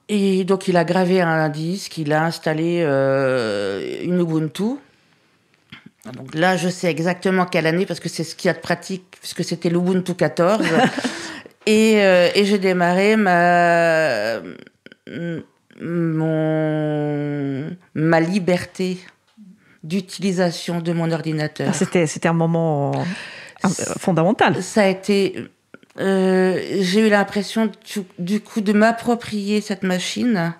Et donc il a gravé un disque, il a installé euh, une Ubuntu. Donc là, je sais exactement quelle année parce que c'est ce qu'il y a de pratique puisque c'était l'Ubuntu 14. et euh, et j'ai démarré ma mon ma liberté d'utilisation de mon ordinateur. Ah, C'était, c'était un moment euh, fondamental. Ça a été. Euh, J'ai eu l'impression du, coup de m'approprier cette machine.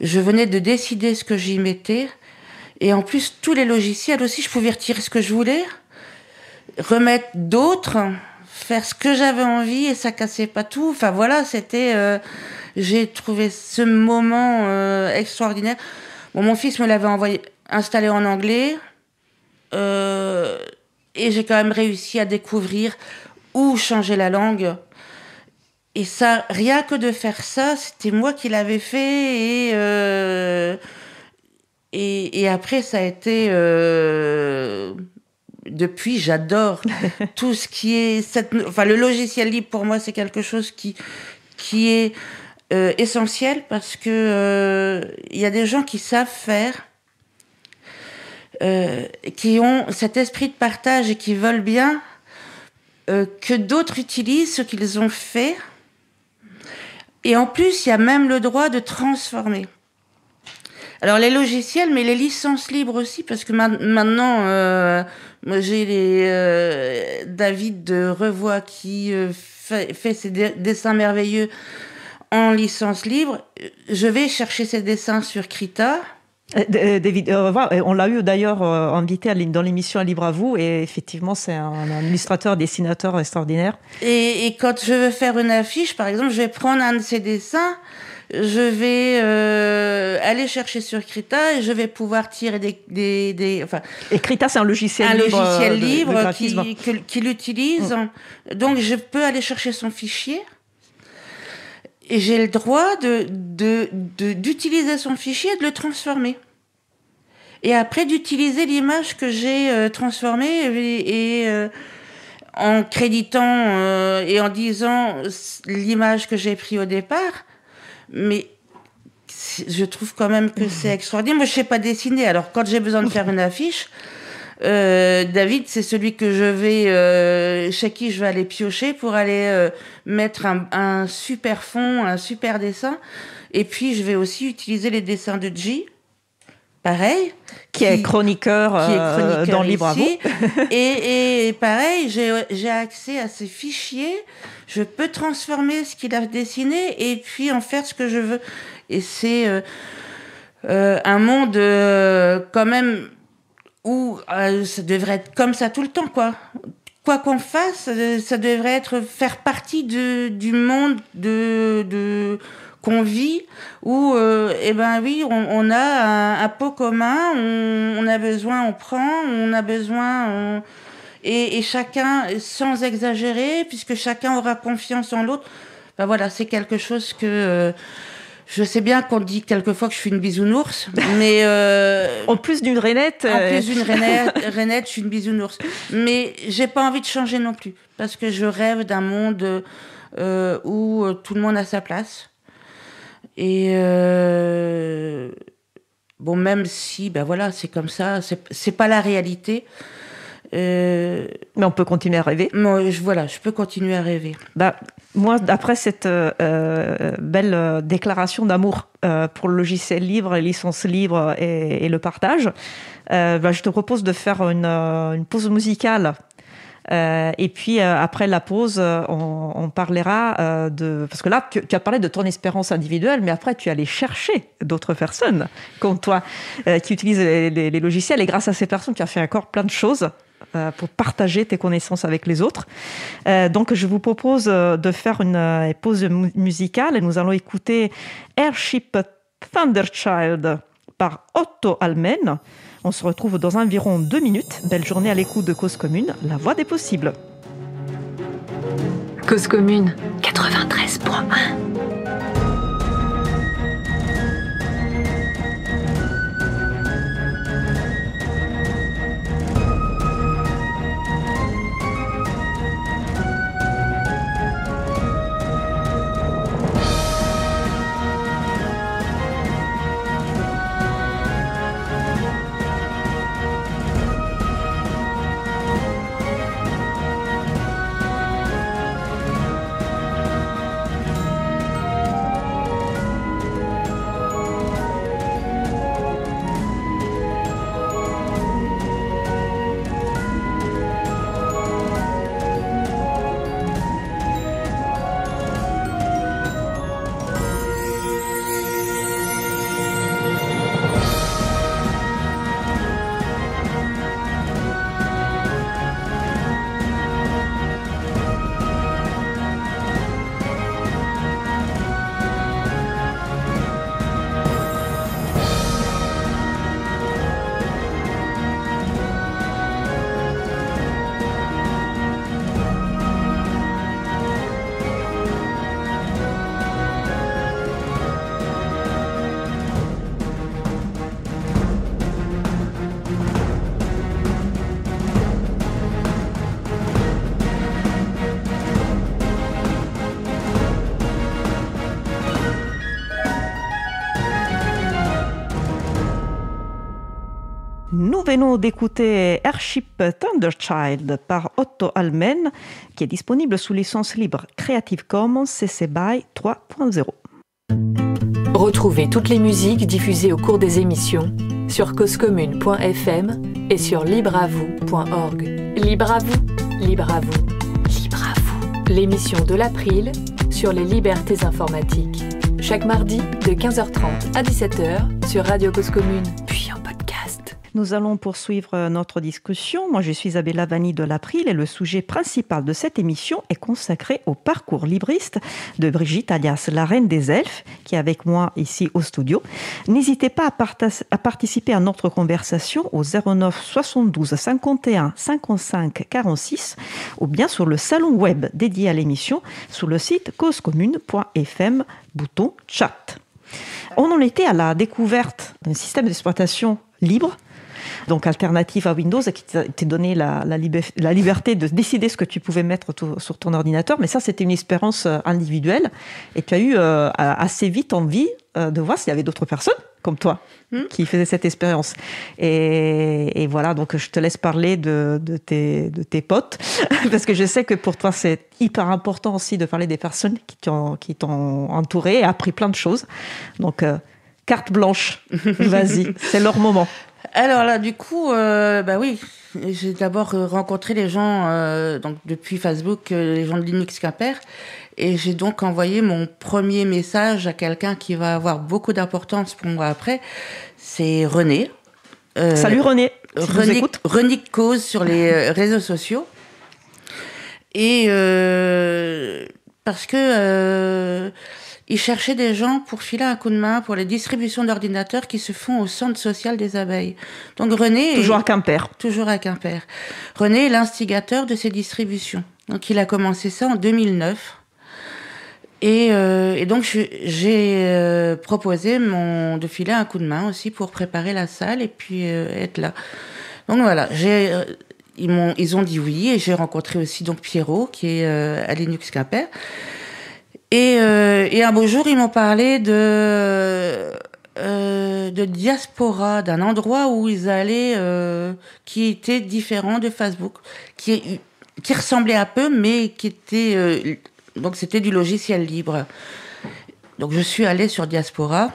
Je venais de décider ce que j'y mettais. Et en plus, tous les logiciels aussi, je pouvais retirer ce que je voulais, remettre d'autres, faire ce que j'avais envie et ça cassait pas tout. Enfin voilà, c'était. euh, J'ai trouvé ce moment euh, extraordinaire. Mon fils me l'avait envoyé installé en anglais. Et j'ai quand même réussi à découvrir où changer la langue. Et ça, rien que de faire ça, c'était moi qui l'avais fait. Et, euh, et, et après, ça a été. euh, depuis, j'adore tout ce qui est. Cette, enfin, le logiciel libre, pour moi, c'est quelque chose qui, qui est euh, essentiel parce que euh, il y a des gens qui savent faire euh, qui ont cet esprit de partage et qui veulent bien euh, que d'autres utilisent ce qu'ils ont fait. Et en plus, il y a même le droit de transformer. Alors les logiciels, mais les licences libres aussi, parce que ma- maintenant, euh, j'ai euh, David de Revoix qui fait, ses dessins merveilleux en licence libre. Je vais chercher ces dessins sur Krita. Euh, euh, David, euh, on l'a eu d'ailleurs invité dans l'émission Libre à vous, et effectivement, c'est un, un illustrateur, dessinateur extraordinaire. Et, et quand je veux faire une affiche, par exemple, je vais prendre un de ces dessins, je vais euh, aller chercher sur Krita et je vais pouvoir tirer des, des, des enfin, Et Krita, c'est un logiciel un libre. logiciel de- de libre qui, qui l'utilise. Donc je peux aller chercher son fichier et j'ai le droit de, de, de- d'utiliser son fichier et de le transformer. Et après d'utiliser l'image que j'ai euh, transformée et, et, euh, en créditant euh, et en disant l'image que j'ai prise au départ. Mais je trouve quand même que c'est extraordinaire. Moi, je sais pas dessiner. Alors, quand j'ai besoin de faire une affiche, euh, David, c'est celui que je vais, euh, chez qui je vais aller piocher pour aller euh, mettre un, un super fond, un super dessin. Et puis, je vais aussi utiliser les dessins de G. Pareil. Qui est chroniqueur, qui est euh, chroniqueur dans Libre à vous. et, et pareil, j'ai j'ai accès à ces fichiers. Je peux transformer ce qu'il a dessiné et puis en faire ce que je veux. Et c'est euh, euh, un monde euh, quand même où euh, ça devrait être comme ça tout le temps, quoi. quoi qu'on fasse, euh, ça devrait être faire partie de, du monde de, de qu'on vit, où, euh, eh ben oui, on, on a un, un, pot commun, on, on, a besoin, on prend, on a besoin, on... Et, et, chacun, sans exagérer, puisque chacun aura confiance en l'autre, ben voilà, c'est quelque chose que euh, je sais bien qu'on dit quelquefois que je suis une bisounours, mais euh, en plus d'une rainette, en plus d'une rainette, rainette, je suis une bisounours. Mais j'ai pas envie de changer non plus, parce que je rêve d'un monde euh, où tout le monde a sa place. Et euh, bon, même si, ben voilà, c'est comme ça, c'est pas la réalité. Euh, Mais on peut continuer à rêver. Moi, je, voilà, je peux continuer à rêver. Bah, moi, d'après cette euh, belle euh, déclaration d'amour euh, pour le logiciel libre, les licences libres et, et le partage, bah, je te propose de faire une, une pause musicale et puis après la pause, on, on parlera de parce que là tu, tu, as parlé de ton espérance individuelle, mais après tu allais chercher d'autres personnes comme toi qui utilisent les, les, les, logiciels et grâce à ces personnes tu as fait encore plein de choses. Pour partager tes connaissances avec les autres. donc, je vous propose de faire une pause musicale et nous allons écouter Airship Thunderchild par Otto Almen. On se retrouve dans environ deux minutes. Belle journée à l'écoute de Cause Commune, la voix des possibles. Cause Commune 93.1 Nous venons d'écouter Airship Thunderchild par Otto Almen, qui est disponible sous licence libre Creative Commons CC BY 3.0. Retrouvez toutes les musiques diffusées au cours des émissions sur causecommune.fm et sur libreavoue.org. Libre à vous, libre à vous, libre à vous. L'émission de l'April sur les libertés informatiques. Chaque mardi de 15h30 à 17h sur Radio Cause Commune, puis. Nous allons poursuivre notre discussion. Moi, je suis Isabella Vanni de l'April et le sujet principal de cette émission est consacré au parcours libriste de Brigitte, alias la Reine des Elfes, qui est avec moi ici au studio. N'hésitez pas à, à, participer à notre conversation au 09 72 51 55 46 ou bien sur le salon web dédié à l'émission sur le site causecommune.fm, bouton chat. On en était à la découverte d'un système d'exploitation libre donc alternative à Windows, qui t'a donné la, la, la, liberté de décider ce que tu pouvais mettre sur ton ordinateur. Mais ça, c'était une expérience euh, individuelle. Et tu as eu euh, assez vite envie euh, de voir s'il y avait d'autres personnes comme toi mmh. qui faisaient cette expérience. Et, et, voilà, donc je te laisse parler de, de, tes, de tes potes, parce que je sais que pour toi, c'est hyper important aussi de parler des personnes qui t'ont entouré et appris plein de choses. Donc, euh, carte blanche, vas-y, c'est leur moment. Alors là, du coup, euh, bah oui, j'ai d'abord rencontré les gens euh, donc depuis Facebook, euh, les gens de Linux Quimper, et j'ai donc envoyé mon premier message à quelqu'un qui va avoir beaucoup d'importance pour moi après. C'est René. Salut René. Si René, René Cause sur les réseaux sociaux. Et parce que ils cherchaient des gens pour filer un coup de main pour les distributions d'ordinateurs qui se font au centre social des abeilles. Donc René toujours à Quimper. Toujours à Quimper. René est l'instigateur de ces distributions. Donc il a commencé ça en 2009. Et, euh, et donc j'ai euh, proposé mon, de filer un coup de main aussi pour préparer la salle et puis euh, être là. Donc voilà, j'ai ils m'ont ils ont dit oui et j'ai rencontré aussi donc Pierrot qui est à Linux Quimper. Et, euh, et un beau jour, ils m'ont parlé de, euh, diaspora, d'un endroit où ils allaient, euh, qui était différent de Facebook, qui, ressemblait un peu, mais qui était, donc c'était du logiciel libre. Donc je suis allée sur Diaspora.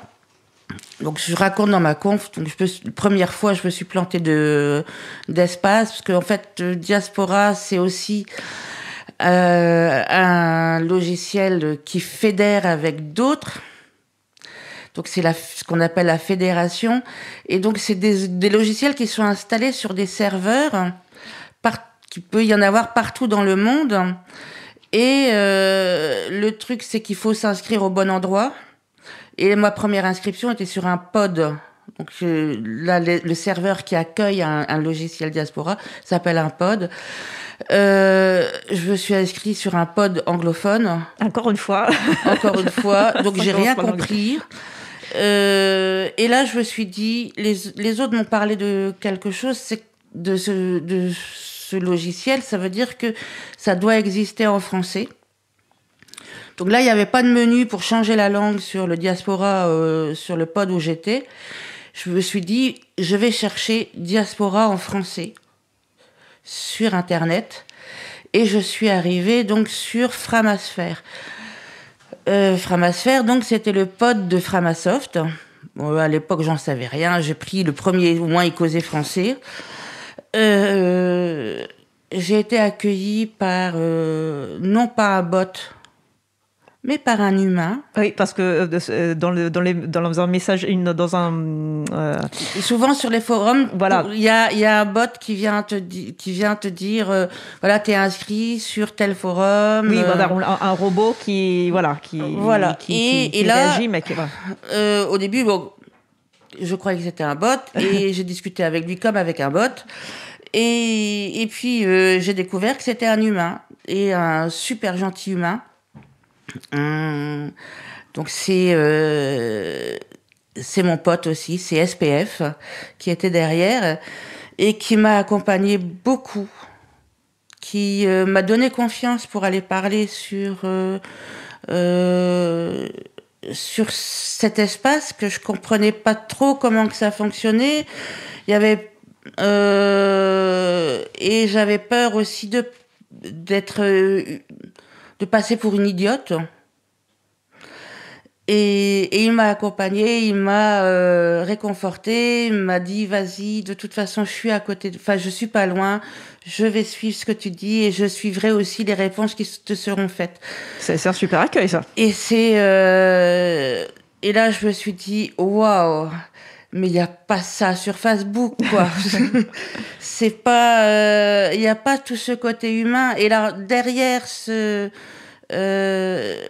Donc je raconte dans ma conf, donc je peux, première fois je me suis plantée de d'espace parce qu'en fait Diaspora c'est aussi un logiciel qui fédère avec d'autres. Donc c'est ce qu'on appelle la fédération. Et donc c'est des, des, logiciels qui sont installés sur des serveurs, qui peut y en avoir partout dans le monde. Et euh, le truc c'est qu'il faut s'inscrire au bon endroit. Et ma première inscription était sur un pod. Donc là, le, le, serveur qui accueille un, un logiciel diaspora s'appelle un pod. Euh, je me suis inscrit sur un pod anglophone. Encore une fois. Encore une fois. Donc j'ai rien compris. Euh, et là, je me suis dit, les, les autres m'ont parlé de quelque chose, c'est de ce, de ce logiciel, ça veut dire que ça doit exister en français. Donc là, il n'y avait pas de menu pour changer la langue sur le diaspora, euh, sur le pod où j'étais. Je me suis dit, je vais chercher diaspora en français sur Internet et je suis arrivée donc sur Framasphère. Euh, Framasphère, donc c'était le pod de Framasoft. Bon, à l'époque, j'en savais rien. J'ai pris le premier, au moins, il causait français. Euh, j'ai été accueillie par, euh, non pas un bot, mais par un humain. Oui, parce que euh, dans, le, dans, les, dans un message, dans un... Euh... Souvent sur les forums, voilà. il y a, y a un bot qui vient te, qui vient te dire, euh, voilà, t'es inscrit sur tel forum. Oui, voilà, un, un, robot qui, voilà, qui, voilà. qui, et, qui, et là, réagit, mais qui, euh, au début, bon, je croyais que c'était un bot, et j'ai discuté avec lui comme avec un bot. Et, et puis, euh, j'ai découvert que c'était un humain, et un super gentil humain. Donc c'est euh, c'est mon pote aussi, c'est SPF qui était derrière et qui m'a accompagné beaucoup, qui euh, m'a donné confiance pour aller parler sur euh, sur cet espace que je comprenais pas trop comment que ça fonctionnait. Il y avait et j'avais peur aussi de d'être de passer pour une idiote. Et, et il m'a accompagné, il m'a euh, réconforté, il m'a dit vas-y, de toute façon je suis à côté, enfin je suis pas loin, je vais suivre ce que tu dis et je suivrai aussi les réponses qui te seront faites. C'est un super accueil ça. Et c'est euh, et là je me suis dit waouh, mais il y a pas ça sur Facebook quoi. c'est pas, il euh, y a pas tout ce côté humain. Et là derrière ce euh,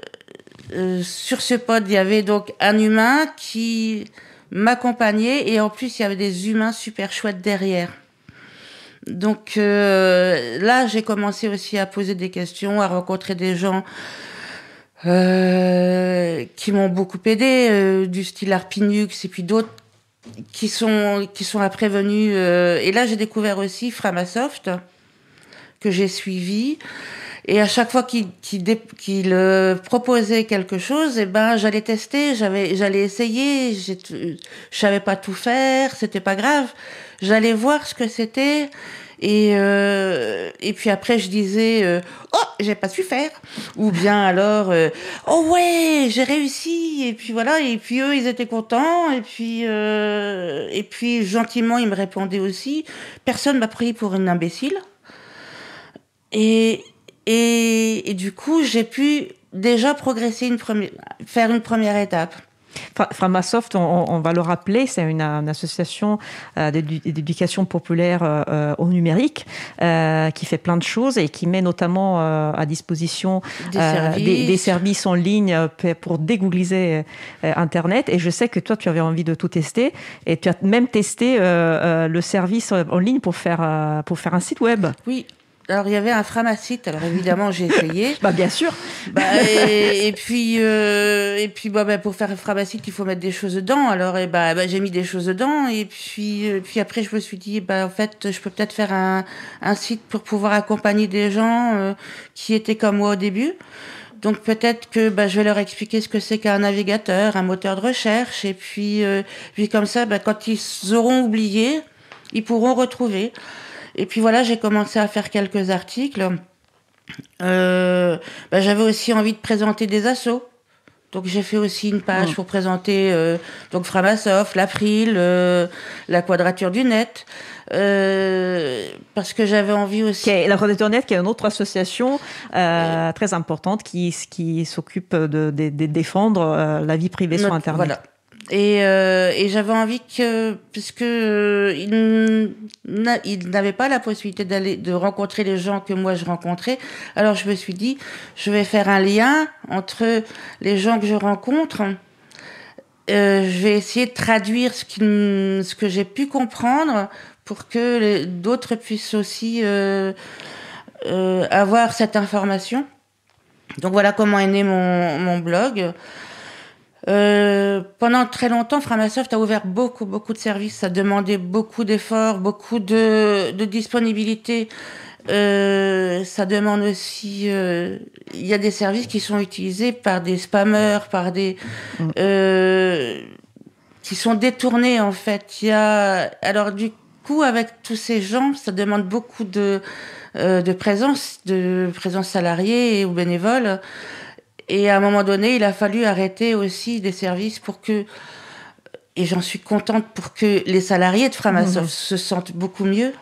euh, sur ce pod, il y avait donc un humain qui m'accompagnait et en plus il y avait des humains super chouettes derrière. Donc là, j'ai commencé aussi à poser des questions, à rencontrer des gens qui m'ont beaucoup aidé, du style Arpinux et puis d'autres qui sont qui sont après venus. Euh, et là, j'ai découvert aussi Framasoft que j'ai suivi. Et à chaque fois qu'il euh, proposait quelque chose, eh ben j'allais tester, j'allais essayer, je savais pas tout faire, c'était pas grave. J'allais voir ce que c'était et euh, et puis après je disais euh, oh j'ai pas su faire. Ou bien alors euh, oh ouais j'ai réussi. Et puis voilà. Et puis eux ils étaient contents. Et puis euh, et puis gentiment ils me répondaient aussi. Personne m'a pris pour une imbécile. Et et, et du coup, j'ai pu déjà progresser une première, faire une première étape. Framasoft, on, va le rappeler, c'est une, association euh, d'éducation populaire euh, euh, au numérique qui fait plein de choses et qui met notamment à disposition des services. en ligne pour dégoogliser Internet. Et je sais que toi, tu avais envie de tout tester et tu as même testé le service en ligne pour faire, pour faire un site web. Oui, alors il y avait un Framacite, alors évidemment j'ai essayé. bah bien sûr. Bah, et, puis euh, et puis bah, bah, pour faire un Framacite il faut mettre des choses dedans. Alors et bah, bah j'ai mis des choses dedans et puis euh, puis après je me suis dit bah en fait je peux peut-être faire un, un site pour pouvoir accompagner des gens euh, qui étaient comme moi au début. Donc peut-être que bah, je vais leur expliquer ce que c'est qu'un navigateur, un moteur de recherche et puis euh, puis comme ça bah, quand ils auront oublié ils pourront retrouver. Et puis voilà, j'ai commencé à faire quelques articles. Euh, bah, j'avais aussi envie de présenter des assos. Donc j'ai fait aussi une page mm. pour présenter euh, donc Framasoft, l'April, euh, la Quadrature du Net, parce que j'avais envie aussi. la Quadrature du Net, qui est une autre association très importante qui, qui s'occupe de, défendre la vie privée sur Internet. Voilà. Et, euh, et j'avais envie que, puisque euh, il, n'avait pas la possibilité d'aller de rencontrer les gens que moi je rencontrais, alors je me suis dit, je vais faire un lien entre les gens que je rencontre. Euh, je vais essayer de traduire ce, qui, ce que j'ai pu comprendre pour que d'autres puissent aussi euh, euh, avoir cette information. Donc voilà comment est né mon, mon blog. Euh, pendant très longtemps, Framasoft a ouvert beaucoup, beaucoup de services. Ça demandait beaucoup d'efforts, beaucoup de, de disponibilité. Euh, ça demande aussi. Euh, il y a des services qui sont utilisés par des spammers, par des mm. qui sont détournés en fait. Il y a alors du coup avec tous ces gens, ça demande beaucoup de de présence, de présence salariée ou bénévole. Et à un moment donné, il a fallu arrêter aussi des services pour que, et j'en suis contente, pour que les salariés de Framasoft mhm. se sentent beaucoup mieux.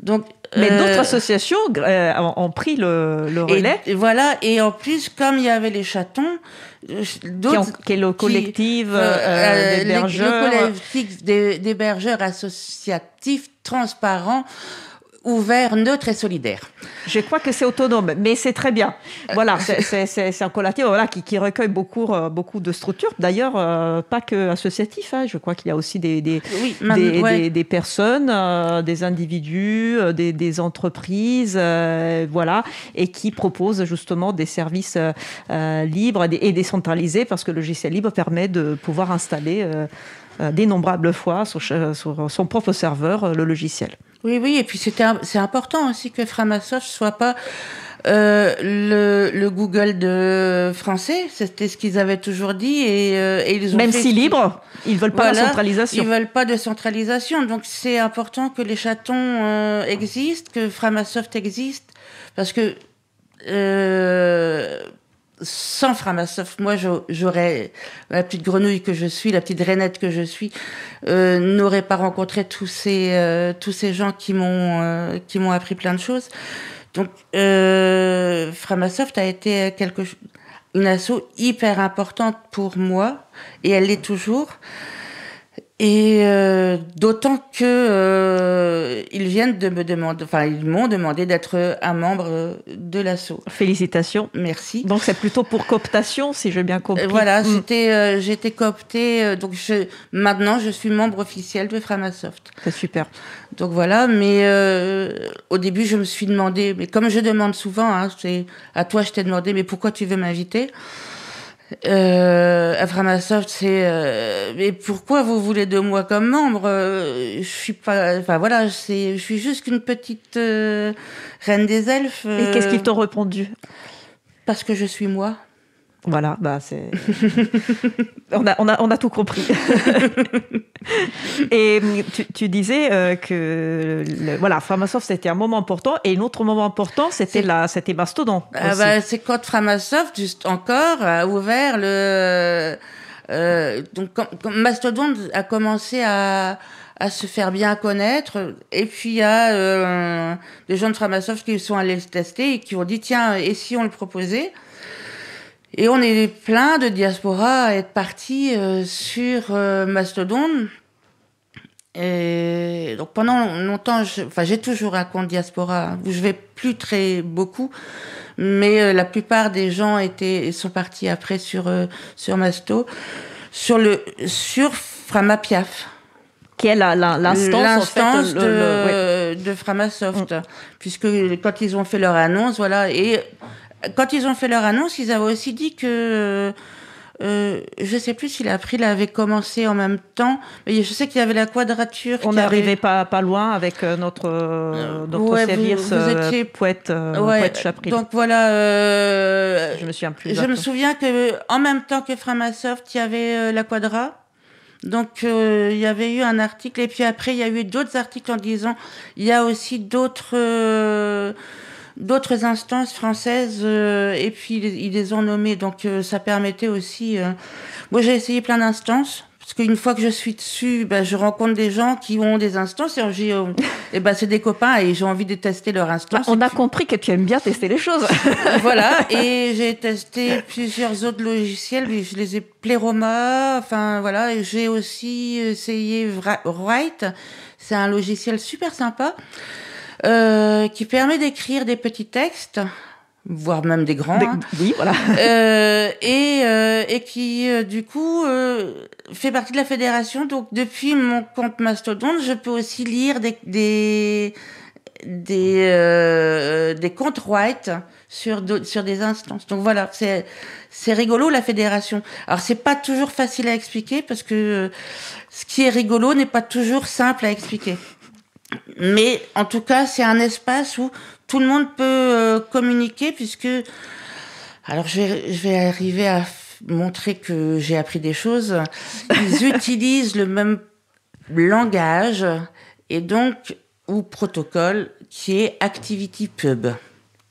Donc, mais euh, d'autres associations euh, ont pris le, le relais. Et, voilà, et en plus, comme il y avait les chatons, euh, d'autres. Qui, est le collectif euh, d'hébergeurs. Le collectif d'hébergeurs associatifs transparents ouvert, neutre et solidaire. Je crois que c'est autonome, mais c'est très bien. Voilà, c'est un collectif voilà, qui, qui, recueille beaucoup, euh, beaucoup de structures. D'ailleurs, euh, pas que associatif. Hein. je crois qu'il y a aussi des, des, des, des, personnes, euh, des individus, des, des entreprises, voilà, et qui proposent justement des services libres et décentralisés parce que le logiciel libre permet de pouvoir installer d'innombrables fois sur, sur son propre serveur le logiciel. Oui, oui, et puis c'est important aussi que Framasoft soit pas euh, le, le, Google de français, c'était ce qu'ils avaient toujours dit et, euh, et ils ont même si libre, ils veulent pas de centralisation. Ils veulent pas de centralisation, donc c'est important que les chatons euh, existent, que Framasoft existe, parce que euh, sans Framasoft, moi, j'aurais la petite grenouille que je suis, la petite rainette que je suis, euh, n'aurais pas rencontré tous ces euh, tous ces gens qui m'ont euh, qui m'ont appris plein de choses. Donc, Framasoft a été quelque une asso hyper importante pour moi et elle l'est toujours. Et euh, d'autant que euh, ils viennent de me demander, enfin ils m'ont demandé d'être un membre de l'assaut. Félicitations. Merci. Donc c'est plutôt pour cooptation, si j'ai bien compris. voilà, mm. j'étais euh, j'étais cooptée, donc je maintenant je suis membre officiel de Framasoft. C'est super. Donc voilà, mais au début je me suis demandé, mais comme je demande souvent, hein, c'est à toi je t'ai demandé, mais pourquoi tu veux m'inviter? Euh, Framasoft, c'est euh, mais pourquoi vous voulez de moi comme membre? Euh, Je suis pas, enfin voilà, c'est, je suis juste une petite euh, reine des elfes. Et qu'est-ce qu'ils t'ont répondu? Parce que je suis moi. Voilà, bah c'est. on, a, on, a, on a tout compris. et tu, tu disais euh, que le, voilà, Framasoft c'était un moment important et un autre moment important c'était la c'était Mastodon. Ah bah, c'est quand Framasoft juste encore a ouvert le euh, donc quand, quand Mastodon a commencé à à se faire bien connaître. Et puis il y a euh, des gens de Framasoft qui sont allés le tester et qui ont dit tiens et si on le proposait? Et on est plein de diaspora à être partis euh, sur euh, Mastodon. Et donc pendant longtemps, je- enfin j'ai toujours un compte diaspora où je vais plus très beaucoup, mais euh, la plupart des gens étaient sont partis après sur sur Masto, sur le sur Framapiaf. Qui est l'instance en fait, L'instance le- le- ouais. de, Framasoft. Puisque quand ils ont fait leur annonce, voilà. Et quand ils ont fait leur annonce, ils avaient aussi dit que. Euh, je sais plus si l'April avait commencé en même temps, mais je sais qu'il y avait la quadrature. On n'arrivait avait- pas, pas loin avec euh, notre, euh, notre ouais, vous- service vous euh, étiez- poète, euh, Ouais, poète Chapril. Donc voilà. euh, je me souviens plus. je me souviens que en même temps que Framasoft, il y avait euh, la Quadra. Donc euh, il y avait eu un article et puis après il y a eu d'autres articles en disant il y a aussi d'autres euh, d'autres instances françaises euh, et puis ils, ils les ont nommées. Donc euh, ça permettait aussi euh, moi j'ai essayé plein d'instances parce qu'une fois que je suis dessus ben, je rencontre des gens qui ont des instances et, j'ai, et ben c'est des copains et j'ai envie de tester leur instance. On a compris que tu aimes bien tester les choses. voilà, et j'ai testé plusieurs autres logiciels, mais je les ai Pleroma, enfin voilà, et j'ai aussi essayé Write, c'est un logiciel super sympa euh, qui permet d'écrire des petits textes, voire même des grands. Des- hein. oui, voilà. Euh, et, euh, et qui euh, du coup euh, fait partie de la fédération. Donc depuis mon compte Mastodon, je peux aussi lire des des des, euh, des comptes white sur sur des instances. Donc voilà, c'est c'est rigolo la fédération. Alors c'est pas toujours facile à expliquer parce que ce qui est rigolo n'est pas toujours simple à expliquer. Mais en tout cas, c'est un espace où tout le monde peut euh, communiquer puisque alors je vais, je vais arriver à montrer que j'ai appris des choses. Ils utilisent le même langage et donc ou protocole qui est ActivityPub.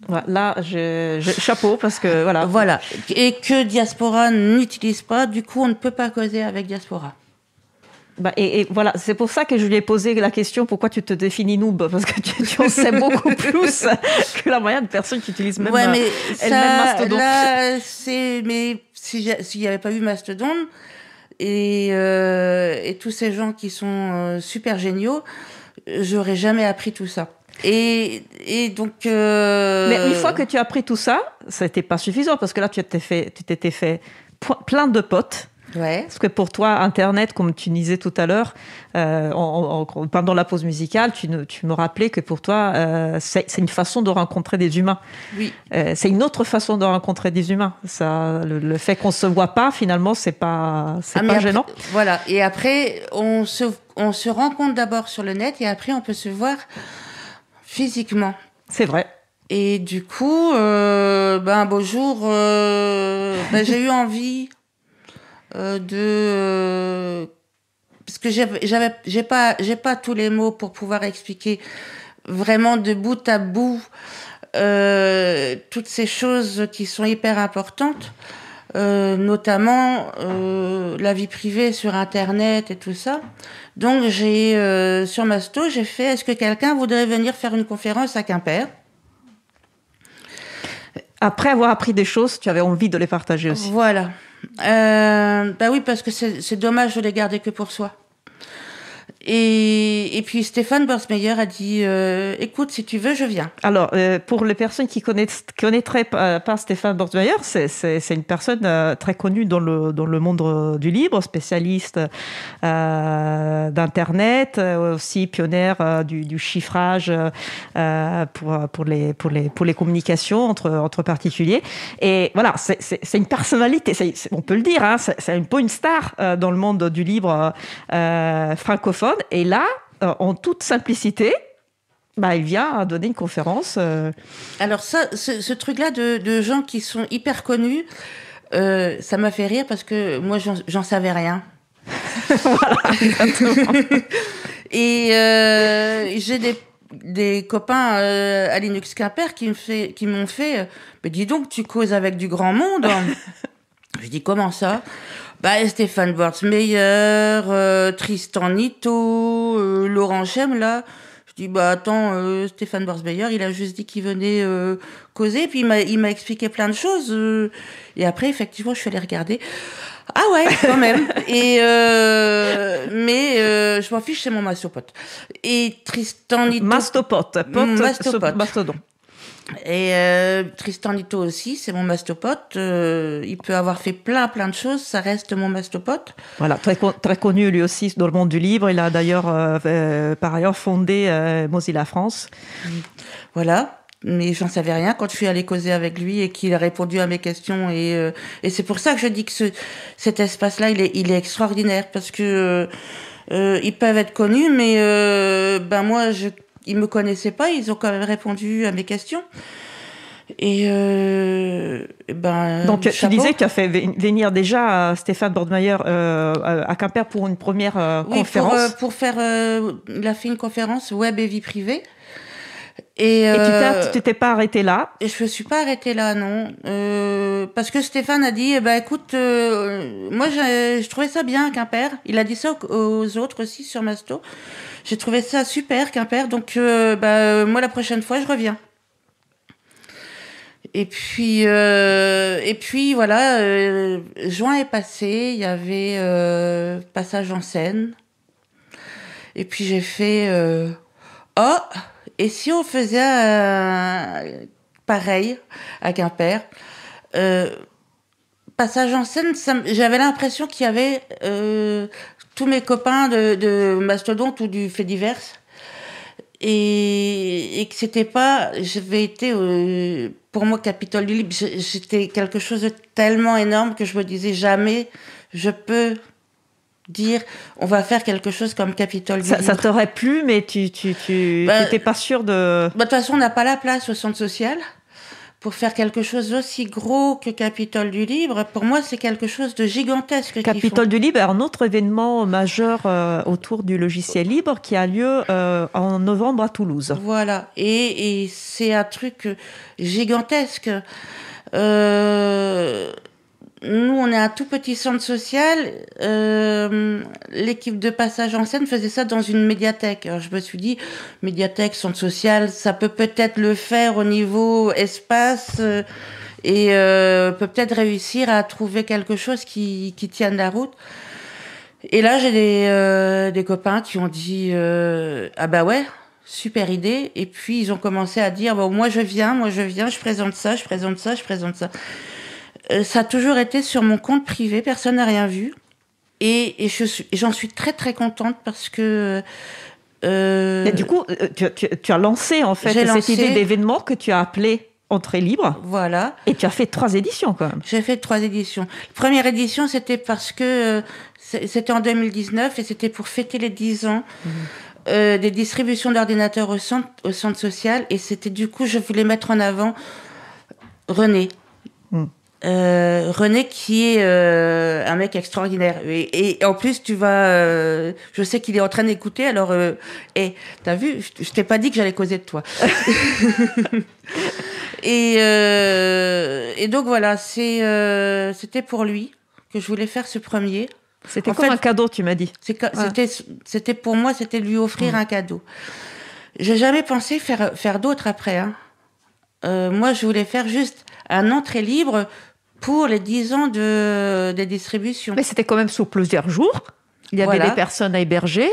Voilà, Là, je, je- chapeau parce que voilà. Voilà. Et que Diaspora n'utilise pas, du coup on ne peut pas causer avec Diaspora. Bah, et, et voilà, c'est pour ça que je lui ai posé la question pourquoi tu te définis noob? Parce que tu, tu en sais beaucoup plus que la moyenne de personnes qui utilisent même. ouais, mais euh, ça, Mastodon. là, c'est, mais s'il n'y avait pas eu Mastodon et, euh, et tous ces gens qui sont euh, super géniaux, j'aurais jamais appris tout ça. Et, et donc. euh, Mais une fois que tu as appris tout ça, ça n'était pas suffisant parce que là, tu t'étais fait, tu t'étais fait plein de potes. Ouais. Parce que pour toi, Internet, comme tu disais tout à l'heure, euh, en- en- pendant la pause musicale, tu, ne- tu me rappelais que pour toi, euh, c'est une façon de rencontrer des humains. Oui. Euh, c'est une autre façon de rencontrer des humains. Ça, le, le fait qu'on se voit pas, finalement, c'est pas, c'est Ah, pas après- gênant. Voilà. Et après, on se, on se rencontre d'abord sur le net et après, on peut se voir physiquement. C'est vrai. Et du coup, euh, ben, un beau jour, euh, ben, j'ai eu envie de. euh, parce que j'avais, j'avais- j'ai pas, j'ai pas tous les mots pour pouvoir expliquer vraiment de bout à bout euh, toutes ces choses qui sont hyper importantes, euh, notamment euh, la vie privée sur Internet et tout ça. Donc j'ai euh, sur Masto, j'ai fait est-ce que quelqu'un voudrait venir faire une conférence à Quimper? Après avoir appris des choses, tu avais envie de les partager aussi. Voilà. Euh, bah oui, parce que c'est c'est dommage de les garder que pour soi. Et, puis Stéphane Borsmeyer a dit euh, écoute, si tu veux, je viens. Alors, euh, pour les personnes qui connaissent, connaîtraient pas, Stéphane Bortmeyer, c'est, une personne euh, très connue dans le, monde du libre, spécialiste d'Internet, aussi pionnière du, chiffrage pour, les, communications entre, particuliers. Et voilà, c'est, une personnalité, on peut le dire, hein, c'est, un peu une star dans le monde du libre euh, Et là, euh, en toute simplicité, bah, il vient donner une conférence. euh, Alors ça, ce, ce truc-là de, de gens qui sont hyper connus, euh, ça m'a fait rire parce que moi, j'en- savais rien. Et euh, j'ai des, des copains euh, à Linux Quimper qui me fait, qui m'ont fait, euh, mais dis donc, tu causes avec du grand monde. Je dis comment ça? Bah Stéphane Bortsmeyer, euh, Tristan Nito, euh, Laurent Chem là. Je dis bah attends, euh, Stéphane Borsbeyer, il a juste dit qu'il venait euh, causer, puis il m'a il m'a expliqué plein de choses. euh, et après effectivement, je suis allée regarder. Ah ouais, quand même. et euh, mais euh, je m'en fiche, c'est mon massopote. Et Tristan Nito, Mastopote, pote, Mastopote. ce- mastodon. Et euh, Tristan Nito aussi, c'est mon mastopote. Euh, il peut avoir fait plein plein de choses, ça reste mon mastopote. Voilà, très, con- très connu lui aussi dans le monde du livre. Il a d'ailleurs, euh, euh, par ailleurs, fondé euh, Mozilla France. Voilà. Mais j'en savais rien quand je suis allée causer avec lui et qu'il a répondu à mes questions. Et, euh, et c'est pour ça que je dis que ce, cet espace-là, il est, il est extraordinaire parce que euh, euh, ils peuvent être connus, mais euh, ben moi, je, ils me connaissaient pas. Ils ont quand même répondu à mes questions. Et euh, ben. Donc, tu chapeau. disais que tu as fait ve- venir déjà euh, Stéphane Bordmeyer euh, à Quimper pour une première euh, Oui, conférence. Pour, euh, pour faire, euh, il a fait une conférence web et vie privée. Et, euh, tu t'es pas arrêté là? Et je me suis pas arrêtée là, non. Euh, parce que Stéphane a dit, eh ben écoute, euh, moi je trouvais ça bien Quimper. Il a dit ça aux, autres aussi sur Masto. J'ai trouvé ça super Quimper, donc euh, bah, moi la prochaine fois je reviens. Et puis et puis voilà, juin est passé, il y avait passage en scène. Et puis j'ai fait oh et si on faisait pareil à Quimper euh, passage en scène j'avais l'impression qu'il y avait euh, tous mes copains de, mastodonte ou du fait divers. Et, que c'était pas j'avais été euh, pour moi Capitole du Libre. C'était quelque chose de tellement énorme que je me disais jamais je peux dire on va faire quelque chose comme Capitole du Ça, Libre ça t'aurait plu, mais tu tu tu Bah, n'étais pas sûr de. bah, de toute façon, on n'a pas la place au centre social pour faire quelque chose aussi gros que Capitole du Libre. Pour moi, c'est quelque chose de gigantesque. Capitole du Libre est un autre événement majeur euh, autour du logiciel libre qui a lieu euh, en novembre à Toulouse. Voilà. Et, et c'est un truc gigantesque. Euh, nous, on est un tout petit centre social. Euh, L'équipe de passage en scène faisait ça dans une médiathèque. Alors, je me suis dit, médiathèque, centre social, ça peut peut-être le faire au niveau espace euh, et euh, peut peut-être réussir à trouver quelque chose qui, qui tienne la route. Et là, j'ai des, euh, des copains qui ont dit euh, ah bah ouais, super idée. Et puis ils ont commencé à dire bon moi je viens, moi je viens, je présente ça, je présente ça, je présente ça. Euh, ça a toujours été sur mon compte privé, personne n'a rien vu. Et, et je suis, j'en suis très très contente parce que. euh, Et du coup, euh, tu, tu- tu as lancé en fait cette lancé- idée d'événement que tu as appelé Entrée libre voilà. et tu as fait trois éditions quand même. J'ai fait trois éditions. Première édition, c'était parce que euh, c'était en 2019 et c'était pour fêter les 10 ans euh, des distributions d'ordinateurs au centre, au centre social. Et c'était du coup, je voulais mettre en avant René. Mm. Euh, René qui est euh, un mec extraordinaire et, et en plus tu vas euh, je sais qu'il est en train d'écouter alors et t'as vu je, t'ai pas dit que j'allais causer de toi et, et donc voilà, c'est, c'était pour lui que je voulais faire ce premier. C'était comme fait- un cadeau, tu m'as dit. Ouais. C'était, c'était pour moi, c'était lui offrir un cadeau. J'ai jamais pensé faire, faire d'autres après. Hein. Moi, je voulais faire juste un entrée libre pour les 10 ans de, des distributions. Mais c'était quand même sur plusieurs jours. Il y avait Voilà. des personnes à héberger.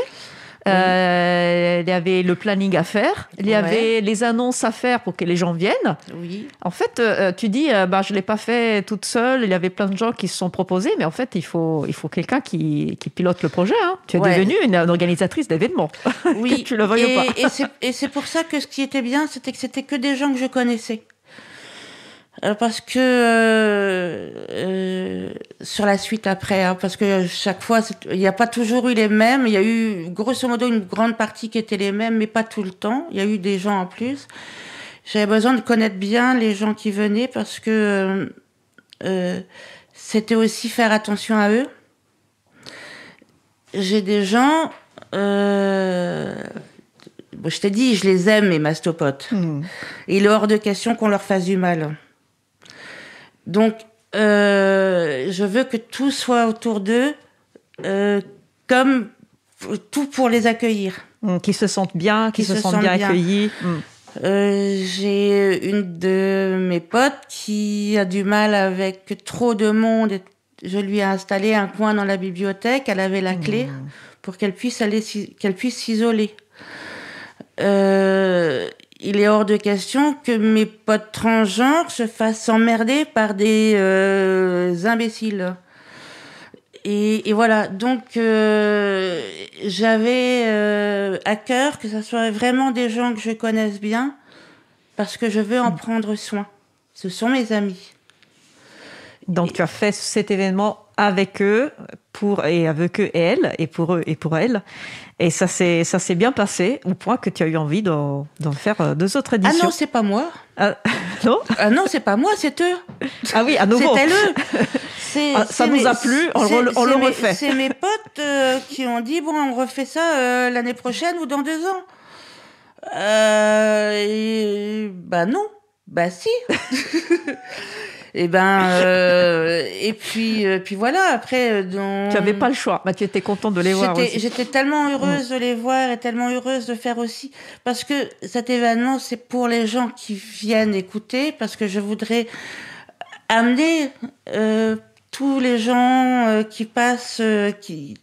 Euh, il y avait le planning à faire, il y Ouais. avait les annonces à faire pour que les gens viennent. Oui. En fait, euh, tu dis, euh, bah, je ne l'ai pas fait toute seule, il y avait plein de gens qui se sont proposés, mais en fait, il faut, il faut quelqu'un qui, qui pilote le projet. hein. Tu es Ouais. devenue une, une organisatrice d'événements. Oui, Que tu le veuilles et, ou pas. et c'est- Et c'est pour ça que ce qui était bien, c'était que c'était que des gens que je connaissais. Euh, parce que euh, euh, sur la suite après, hein, parce que chaque fois, il n'y a pas toujours eu les mêmes. Il y a eu grosso modo une grande partie qui était les mêmes, mais pas tout le temps. Il y a eu des gens en plus. J'avais besoin de connaître bien les gens qui venaient parce que euh, euh, c'était aussi faire attention à eux. J'ai des gens. Euh, bon, je t'ai dit, je les aime, mes mastopotes. Et il est hors de question qu'on leur fasse du mal. Donc, euh, je veux que tout soit autour d'eux, euh, comme tout pour les accueillir. Mm, Qui se sentent bien, qui, Qui se, se sentent bien, bien. accueillis. Euh, J'ai une de mes potes qui a du mal avec trop de monde. et Je lui ai installé un coin dans la bibliothèque. Elle avait la clé pour qu'elle puisse aller, qu'elle puisse s'isoler. Euh, il est hors de question que mes potes transgenres se fassent emmerder par des euh, imbéciles. Et, et voilà, donc euh, j'avais euh, à cœur que ce soit vraiment des gens que je connaisse bien, parce que je veux en prendre soin. Ce sont mes amis. Donc tu as fait cet événement avec eux pour et avec eux et elle et pour eux et pour elle et ça s'est ça s'est bien passé au point que tu as eu envie d'en faire euh, deux autres Ah éditions. non, c'est pas moi. Ah, non Ah non, c'est pas moi, c'est eux. Ah oui, à nouveau. C'était eux. Ah, ça nous mes- a plu, on le on refait. C'est mes potes euh, qui ont dit bon, on refait ça euh, l'année prochaine ou dans deux ans. Euh, et, bah non, bah si. et ben euh, et puis euh, puis voilà après euh, dans- Tu n'avais pas le choix, mais tu étais content de les voir J'étais- aussi. J'étais tellement heureuse de les voir et tellement heureuse de faire aussi. Parce que cet événement, c'est pour les gens qui viennent écouter, parce que je voudrais amener euh, tous les gens euh, qui passent, euh, qui.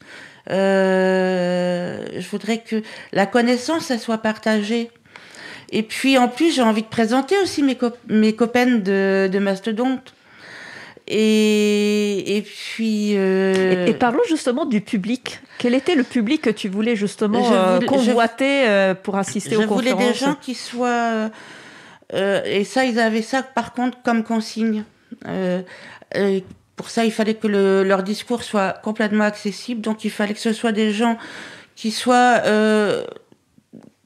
euh, je voudrais que la connaissance, elle soit partagée. Et puis en plus, j'ai envie de présenter aussi mes, cop- mes copaines de, de Mastodonte. Et, et puis. euh, Et, et parlons justement du public. Quel était le public que tu voulais justement Je euh, voulais- convoiter euh, pour assister je aux voulais conférences des gens qui soient euh, et ça ils avaient ça par contre comme consigne pour ça il fallait que le- leur discours soit complètement accessible donc il fallait que ce soit des gens qui soient euh,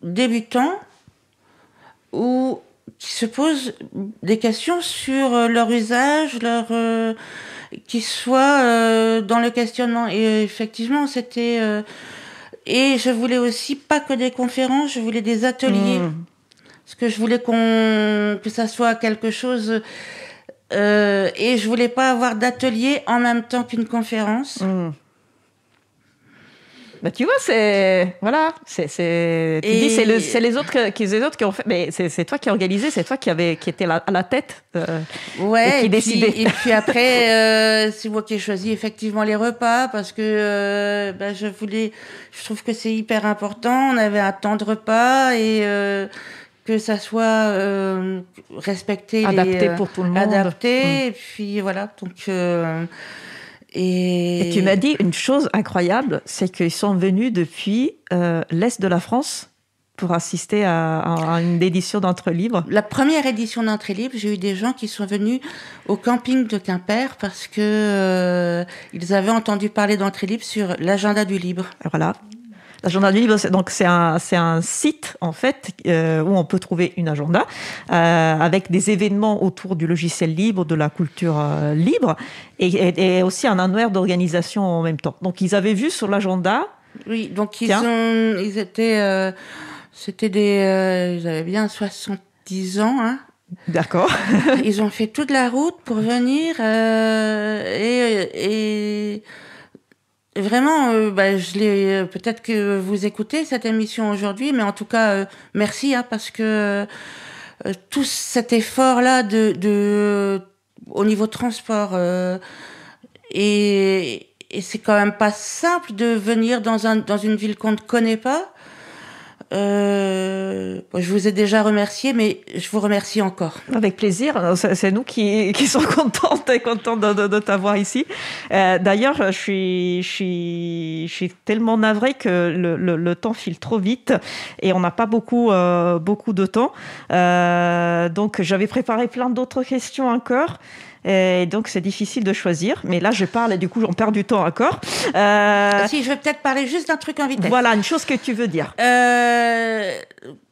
débutants ou qui se posent des questions sur euh, leur usage leur euh, qui soient euh, dans le questionnement et euh, effectivement c'était euh, et je voulais aussi pas que des conférences, je voulais des ateliers. Mm. Parce que je voulais qu'on que ça soit quelque chose. euh, et je voulais pas avoir d'atelier en même temps qu'une conférence. Mm. Bah, tu vois, c'est voilà, c'est c'est tu Et- dis c'est le- c'est les autres qui les autres qui ont fait, mais c'est c'est toi qui as organisé, c'est toi qui avait qui était à la tête. euh, Ouais. Et qui puis, décidait. et puis après, euh, c'est moi qui ai choisi effectivement les repas parce que euh, bah, je voulais. Je trouve que c'est hyper important. On avait un temps de repas et euh, que ça soit euh, respecté, les, adapté euh, pour tout le monde. adapté. Mm. Et puis voilà. Donc. euh, et, Et tu m'as dit une chose incroyable, c'est qu'ils sont venus depuis euh, l'est de la France pour assister à, une édition d'entre livres. La première édition d'entrée libre, j'ai eu des gens qui sont venus au camping de Quimper parce que euh, ils avaient entendu parler d'entrée libre sur l'agenda du libre. Voilà. L'agenda du livre, c'est- donc c'est un, c'est un site en fait euh, où on peut trouver une agenda euh, avec des événements autour du logiciel libre, de la culture euh, libre et, et- et aussi un annuaire d'organisation en même temps. Donc ils avaient vu sur l'agenda. Oui, donc ils Tiens. ont, ils étaient, euh, c'était des, euh, ils avaient bien 70 ans. Hein. D'accord. Ils ont fait toute la route pour venir euh, et, et vraiment, euh, bah, je l'ai. Peut-être que vous écoutez cette émission aujourd'hui, mais en tout cas, euh, merci hein, parce que euh, tout cet effort-là de, de au niveau transport euh, et, et c'est quand même pas simple de venir dans un dans une ville qu'on ne connaît pas. Euh, je vous ai déjà remercié, mais je vous remercie encore. Avec plaisir. C'est c'est nous qui, qui sommes contentes et contents de, de- t'avoir ici. Euh, D'ailleurs, je suis, je, suis, je suis tellement navrée que le, le- le temps file trop vite et on n'a pas beaucoup, euh, beaucoup de temps. Euh, donc, j'avais préparé plein d'autres questions encore. Et donc, c'est difficile de choisir. Mais là, je parle et du coup, on perd du temps encore. Euh, si, je vais peut-être parler juste d'un truc en vitesse. voilà, une chose que tu veux dire. Euh,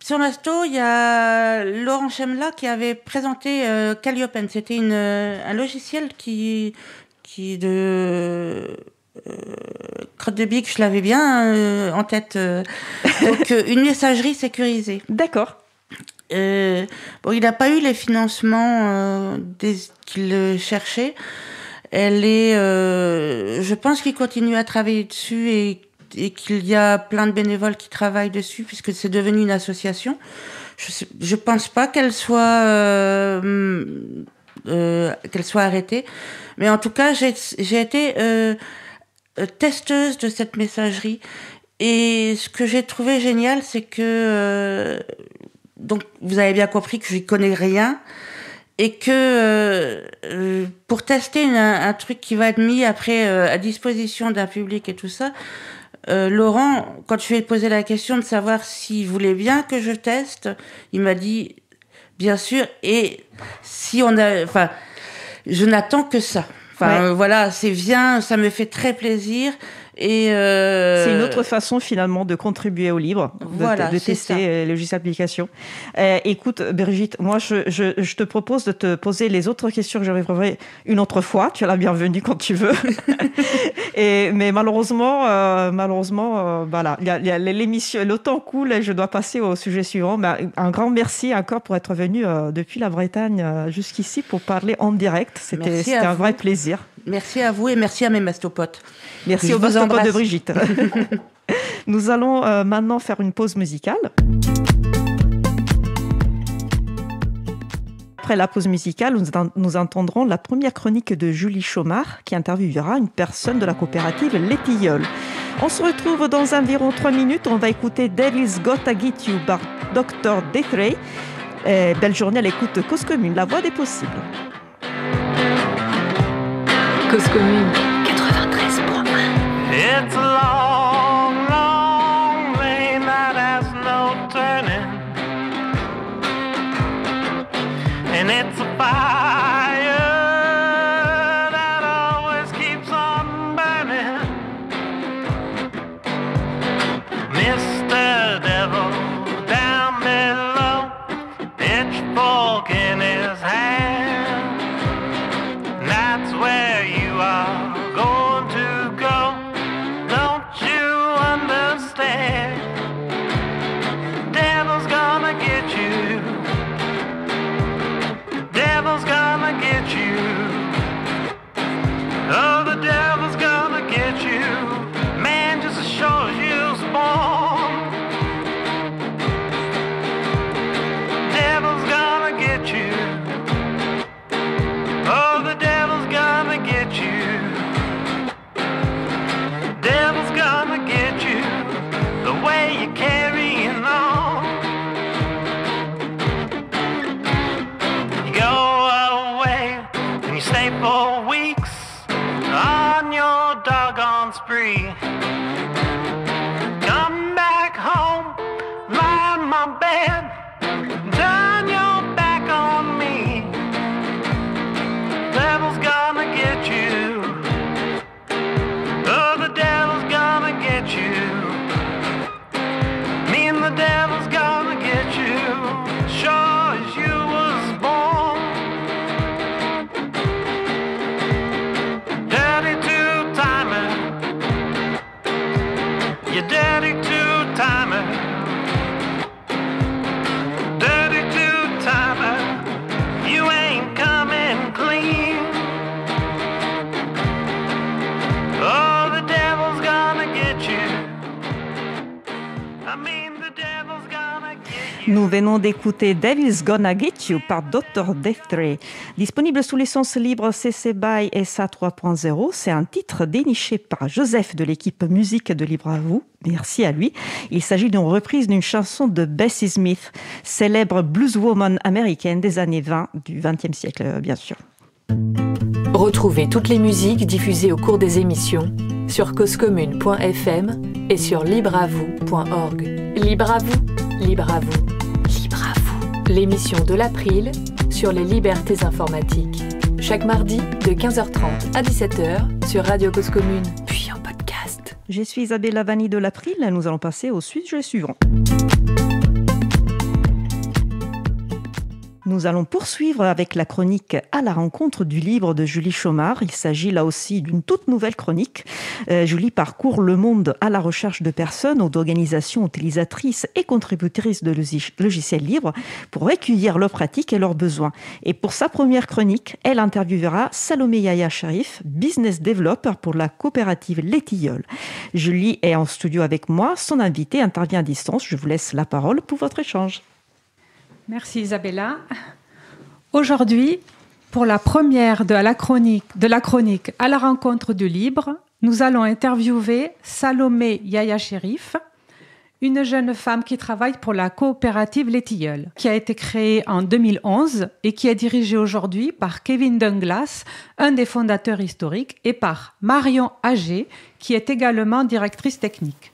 sur Masto, il y a Laurent Chemla qui avait présenté euh, Calliopen. C'était une, euh, un logiciel qui, qui de euh, Crotte de Bic, je l'avais bien euh, en tête. euh. donc, euh, une messagerie sécurisée. D'accord. Euh, bon, il n'a pas eu les financements euh, qu'il cherchait. Elle est, euh, je pense qu'il continue à travailler dessus et qu'il y a plein de bénévoles qui travaillent dessus puisque c'est devenu une association. Je, je pense pas qu'elle soit qu'elle soit arrêtée, mais en tout cas j'ai été testeuse de cette messagerie et ce que j'ai trouvé génial c'est que donc vous avez bien compris que je connais rien et que euh, pour tester une- un, truc qui va être mis après euh, à disposition d'un public et tout ça, euh, Laurent, quand je lui ai posé la question de savoir s'il voulait bien que je teste, il m'a dit bien sûr. Et si on a, enfin, je n'attends que ça. Enfin, Ouais. voilà, c'est bien, ça me fait très plaisir. Et euh, C'est une autre façon finalement de contribuer au livre, de, Voilà, de c'est tester les logiciels d'application. Euh, écoute, Brigitte, moi je, je, je te propose de te poser les autres questions que j'arriverai une autre fois. Tu es la bienvenue quand tu veux. et, mais malheureusement, euh, malheureusement, euh, voilà, l'émission, le temps coule et je dois passer au sujet suivant. Mais un grand merci encore pour être venu depuis la Bretagne jusqu'ici pour parler en direct. C'était un vous. vrai plaisir. merci à vous et merci à mes mastopotes. Merci Je au de. Brigitte. Nous allons euh, maintenant faire une pause musicale. Après la pause musicale, nous, nous entendrons la première chronique de Julie Chaumard qui interviewera une personne de la coopérative Les Tilleuls. On se retrouve dans environ 3 minutes. On va écouter Devil's Gotta Get You par Dr. Detrey. Euh, belle journée à l'écoute Cause Commune, la voix des possibles. Cause commune. 93.1 It's a long, d'écouter Devil's Gonna Get You par Dr. Deathray. Disponible sous licence libre CC BY SA 3.0, c'est un titre déniché par Joseph de l'équipe musique de Libre à vous. Merci à lui. Il s'agit d'une reprise d'une chanson de Bessie Smith, célèbre blueswoman américaine des années 20 du XXe siècle, euh, bien sûr. Retrouvez toutes les musiques diffusées au cours des émissions sur causecommune.fm et sur libreavoue.org. Libre à vous, libre à vous. L'émission de l'April sur les libertés informatiques. Chaque mardi de 15h30 à 17h sur Radio Cause Commune, puis en podcast. Je suis Isabella Vanni de l'April. Nous allons passer au sujet suivant. Nous allons poursuivre avec la chronique À la rencontre du livre de Julie Chaumard. Il s'agit là aussi d'une toute nouvelle chronique. Euh, Julie parcourt le monde à la recherche de personnes ou d'organisations utilisatrices et contributrices de logi- logiciels libres pour recueillir leurs pratiques et leurs besoins. Et pour sa première chronique, elle interviewera Salomé Yaya Sharif, business developer pour la coopérative Les. Julie est en studio avec moi. Son invité intervient à distance. Je vous laisse la parole pour votre échange. Merci Isabella. Aujourd'hui, pour la première de la chronique, à la rencontre du libre, nous allons interviewer Salomé Yaya Sherif, une jeune femme qui travaille pour la coopérative Les Tilleuls, qui a été créée en 2011 et qui est dirigée aujourd'hui par Kevin Douglas, un des fondateurs historiques, et par Marion Agé, qui est également directrice technique.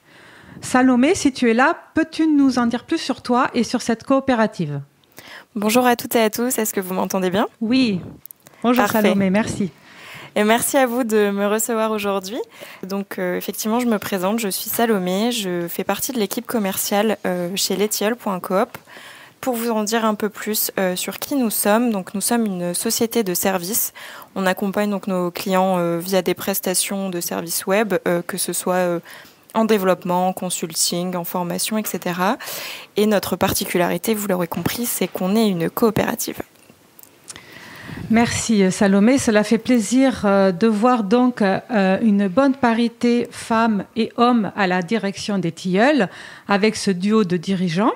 Salomé, si tu es là, peux-tu nous en dire plus sur toi et sur cette coopérative? Bonjour à toutes et à tous, est-ce que vous m'entendez bien? Oui. Bonjour Parfait. Salomé, merci. Et merci à vous de me recevoir aujourd'hui. Donc euh, effectivement, je me présente, je suis Salomé, je fais partie de l'équipe commerciale euh, chez letiol.coop. Pour vous en dire un peu plus euh, sur qui nous sommes, donc nous sommes une société de services. On accompagne donc nos clients via des prestations de services web, que ce soit en développement, en consulting, en formation, etc. Et notre particularité, vous l'aurez compris, c'est qu'on est une coopérative. Merci euh, Salomé, cela fait plaisir euh, de voir donc euh, une bonne parité femmes et hommes à la direction des tilleuls avec ce duo de dirigeants.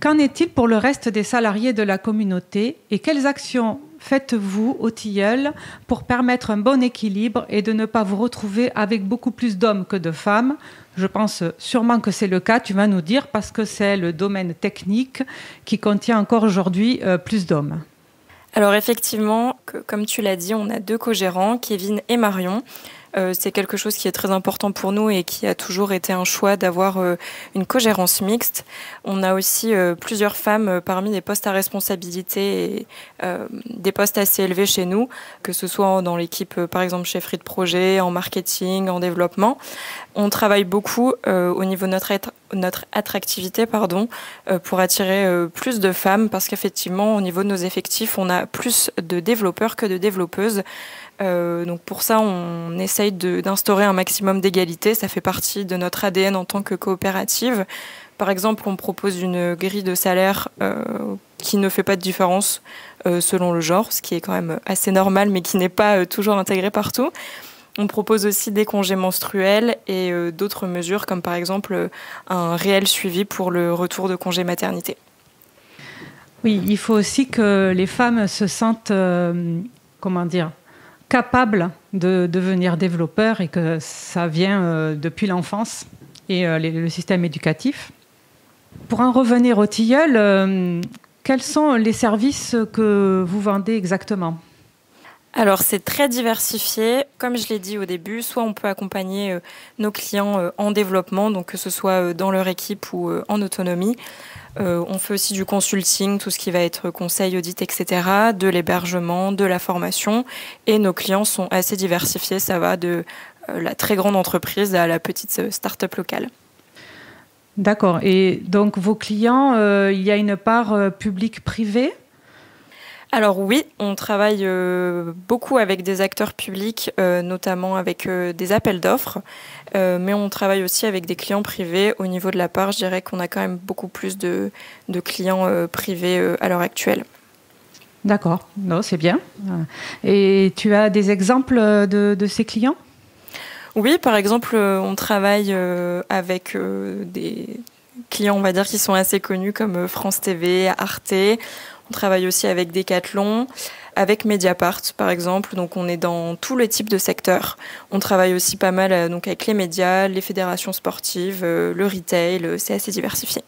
Qu'en est-il pour le reste des salariés de la communauté et quelles actions faites-vous au tilleul pour permettre un bon équilibre et de ne pas vous retrouver avec beaucoup plus d'hommes que de femmes Je pense sûrement que c'est le cas, tu vas nous dire, parce que c'est le domaine technique qui contient encore aujourd'hui euh, plus d'hommes. Alors effectivement, comme tu l'as dit, on a deux co-gérants, Kevin et Marion. Euh, c'est quelque chose qui est très important pour nous et qui a toujours été un choix d'avoir euh, une co-gérance mixte. On a aussi euh, plusieurs femmes parmi les postes à responsabilité et des postes assez élevés chez nous, que ce soit dans l'équipe, par exemple, chefferie de projet, en marketing, en développement. On travaille beaucoup au niveau de notre, notre attractivité pardon, pour attirer plus de femmes parce qu'effectivement, au niveau de nos effectifs, on a plus de développeurs que de développeuses. Euh, donc pour ça, on essaye d'instaurer un maximum d'égalité. Ça fait partie de notre ADN en tant que coopérative. Par exemple, on propose une grille de salaire euh, qui ne fait pas de différence euh, selon le genre, ce qui est quand même assez normal, mais qui n'est pas toujours intégré partout. On propose aussi des congés menstruels et d'autres mesures, comme par exemple un réel suivi pour le retour de congé maternité. Oui, il faut aussi que les femmes se sentent, comment dire, capables de devenir développeurs et que ça vient euh, depuis l'enfance et euh, le système éducatif. Pour en revenir au tilleul, euh, quels sont les services que vous vendez exactement? Alors c'est très diversifié. Comme je l'ai dit au début, soit on peut accompagner nos clients en développement, donc que ce soit dans leur équipe ou en autonomie. Euh, on fait aussi du consulting, tout ce qui va être conseil, audit, etc., de l'hébergement, de la formation. Et nos clients sont assez diversifiés. Ça va de euh, la très grande entreprise à la petite euh, start-up locale. D'accord. Et donc vos clients, il y a une part publique-privée? Alors oui, on travaille euh, beaucoup avec des acteurs publics, euh, notamment avec euh, des appels d'offres, mais on travaille aussi avec des clients privés. Au niveau de la part, je dirais qu'on a quand même beaucoup plus de, de clients privés à l'heure actuelle. D'accord, non, c'est bien. Et tu as des exemples de, de ces clients? Oui, par exemple, on travaille avec des clients, on va dire, qui sont assez connus comme France TV, Arte. On travaille aussi avec Decathlon, avec Mediapart, par exemple. Donc, on est dans tous les types de secteurs. On travaille aussi pas mal euh, avec les médias, les fédérations sportives, euh, le retail. euh, C'est assez diversifié.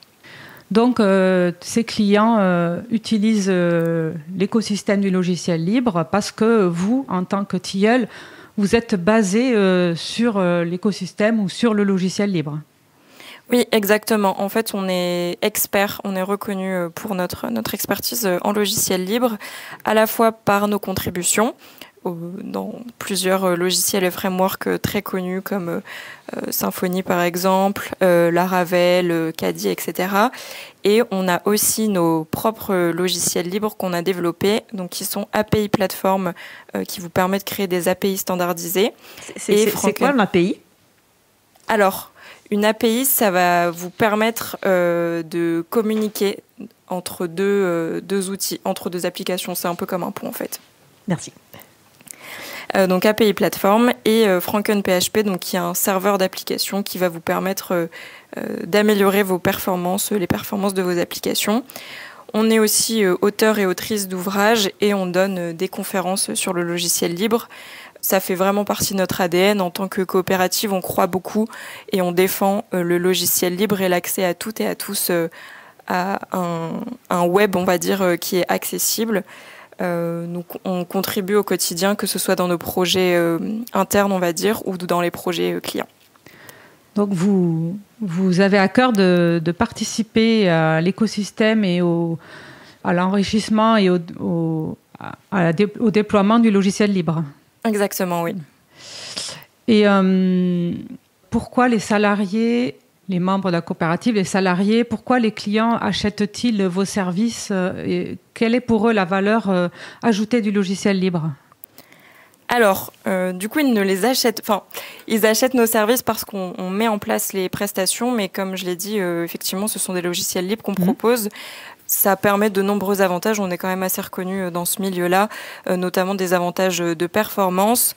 Donc, ces clients utilisent l'écosystème du logiciel libre parce que vous, en tant que tilleul, vous êtes basé sur l'écosystème ou sur le logiciel libre. Oui, exactement. En fait, on est expert, on est reconnu euh, pour notre, notre expertise euh, en logiciel libre, à la fois par nos contributions, dans plusieurs euh, logiciels et frameworks très connus comme Symfony par exemple, Laravel, Caddy, etc. Et on a aussi nos propres logiciels libres qu'on a développés, donc qui sont API plateforme, qui vous permet de créer des API standardisées. C'est quoi un API Alors, une API, ça va vous permettre euh, de communiquer entre deux, euh, deux outils, entre deux applications. C'est un peu comme un pont en fait. Merci. Euh, donc API plateforme et euh, Franken PHP, donc qui est un serveur d'application qui va vous permettre d'améliorer vos performances, les performances de vos applications. On est aussi auteur et autrice d'ouvrages et on donne des conférences sur le logiciel libre. Ça fait vraiment partie de notre ADN. En tant que coopérative, on croit beaucoup et on défend euh, le logiciel libre et l'accès à toutes et à tous euh, à un, web, on va dire, euh, qui est accessible. Euh, donc on contribue au quotidien, que ce soit dans nos projets internes, on va dire, ou dans les projets clients. Donc vous, vous avez à cœur de, participer à l'écosystème et au, à l'enrichissement et au, au déploiement du logiciel libre. Exactement, oui. Et euh, pourquoi les salariés, les membres de la coopérative, les salariés, pourquoi les clients achètent-ils vos services euh, et Quelle est pour eux la valeur euh, ajoutée du logiciel libre? Alors, euh, du coup, ils ne les achètent, enfin, ils achètent nos services parce qu'on on met en place les prestations, mais comme je l'ai dit, euh, effectivement, ce sont des logiciels libres qu'on Mhm. propose. Ça permet de nombreux avantages. On est quand même assez reconnu euh, dans ce milieu-là, euh, notamment des avantages euh, de performance.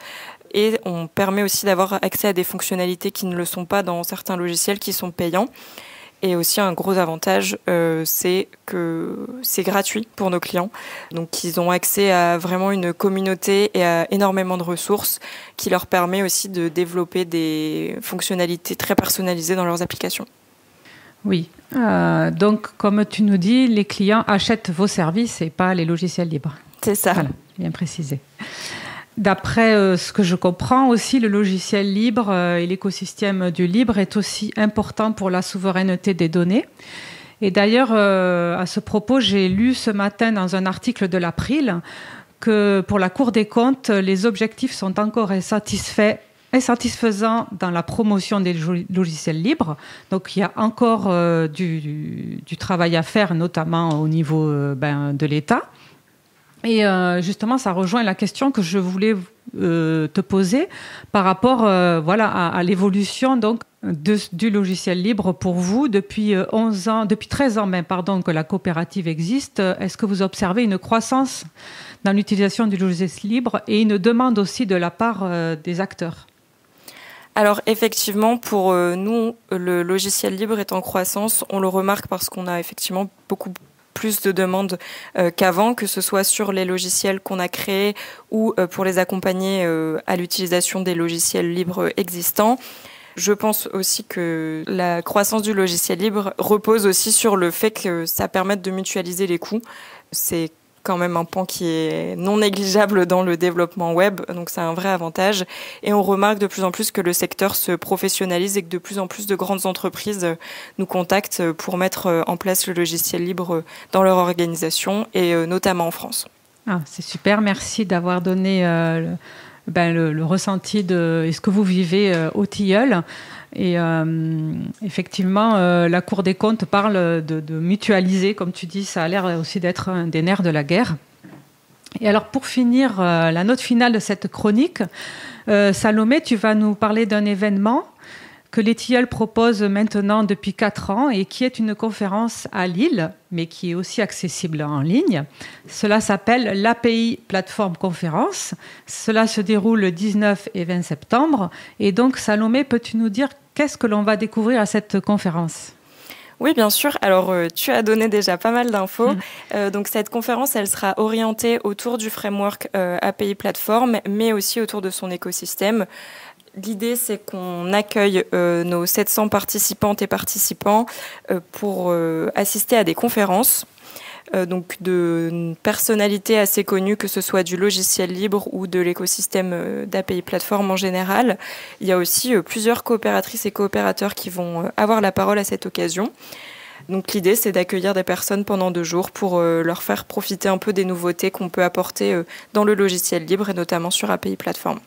Et on permet aussi d'avoir accès à des fonctionnalités qui ne le sont pas dans certains logiciels qui sont payants. Et aussi un gros avantage, c'est que c'est gratuit pour nos clients. Donc ils ont accès à vraiment une communauté et à énormément de ressources qui leur permet aussi de développer des fonctionnalités très personnalisées dans leurs applications. Oui. Euh, donc, comme tu nous dis, les clients achètent vos services et pas les logiciels libres. C'est ça. Voilà, bien précisé. D'après euh, ce que je comprends aussi, le logiciel libre euh, et l'écosystème du libre est aussi important pour la souveraineté des données. Et d'ailleurs, à ce propos, j'ai lu ce matin dans un article de l'April que pour la Cour des comptes, les objectifs sont encore insatisfaits insatisfaisants dans la promotion des logiciels libres. Donc il y a encore euh, du, travail à faire, notamment au niveau euh, ben, de l'État. Et euh, justement, ça rejoint la question que je voulais te poser par rapport voilà, à, l'évolution donc, du logiciel libre pour vous depuis euh, 11 ans, depuis 13 ans même, pardon, que la coopérative existe. Est-ce que vous observez une croissance dans l'utilisation du logiciel libre et une demande aussi de la part des acteurs? Alors effectivement, pour euh, nous, le logiciel libre est en croissance. On le remarque parce qu'on a effectivement beaucoup plus de demandes euh, qu'avant, que ce soit sur les logiciels qu'on a créés ou euh, pour les accompagner à l'utilisation des logiciels libres existants. Je pense aussi que la croissance du logiciel libre repose aussi sur le fait que ça permette de mutualiser les coûts. C'est quand même un pan qui est non négligeable dans le développement web, donc c'est un vrai avantage. Et on remarque de plus en plus que le secteur se professionnalise et que de plus en plus de grandes entreprises euh, nous contactent euh, pour mettre euh, en place le logiciel libre dans leur organisation et notamment en France. Ah, c'est super, merci d'avoir donné le, ben, le- ressenti de ce que vous vivez au Tilleul? Et euh, effectivement, euh, la Cour des comptes parle de, mutualiser, comme tu dis, ça a l'air aussi d'être un des nerfs de la guerre. Et alors, pour finir, euh, la note finale de cette chronique, Salomé, tu vas nous parler d'un événement que les Tilleuls proposent maintenant depuis 4 ans et qui est une conférence à Lille, mais qui est aussi accessible en ligne. Cela s'appelle l'API Plateforme Conférence. Cela se déroule le 19 et 20 septembre. Et donc, Salomé, peux-tu nous dire qu'est-ce que l'on va découvrir à cette conférence? Oui, bien sûr. Alors, euh, tu as donné déjà pas mal d'infos. Euh, donc, cette conférence, elle sera orientée autour du framework euh, API Platform, mais aussi autour de son écosystème. L'idée, c'est qu'on accueille euh, nos 700 participantes et participants euh, pour euh, assister à des conférences. donc de personnalités assez connues, que ce soit du logiciel libre ou de l'écosystème d'API Platform en général. Il y a aussi plusieurs coopératrices et coopérateurs qui vont avoir la parole à cette occasion. Donc l'idée, c'est d'accueillir des personnes pendant deux jours pour leur faire profiter un peu des nouveautés qu'on peut apporter dans le logiciel libre et notamment sur API Plateforme.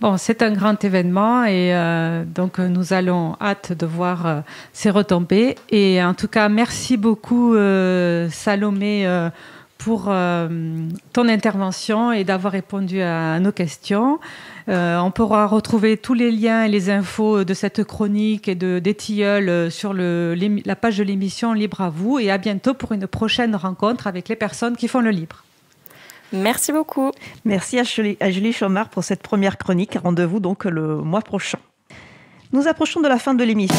Bon, c'est un grand événement et euh, donc nous allons hâte de voir euh, ces retombées. Et en tout cas, merci beaucoup euh, Salomé pour ton intervention et d'avoir répondu à nos questions. on pourra retrouver tous les liens et les infos de cette chronique et de, des tilleuls sur la page de l'émission Libre à vous. Et à bientôt pour une prochaine rencontre avec les personnes qui font le libre. Merci beaucoup. Merci à Julie, à pour cette première chronique. Rendez-vous donc le mois prochain. Nous approchons de la fin de l'émission.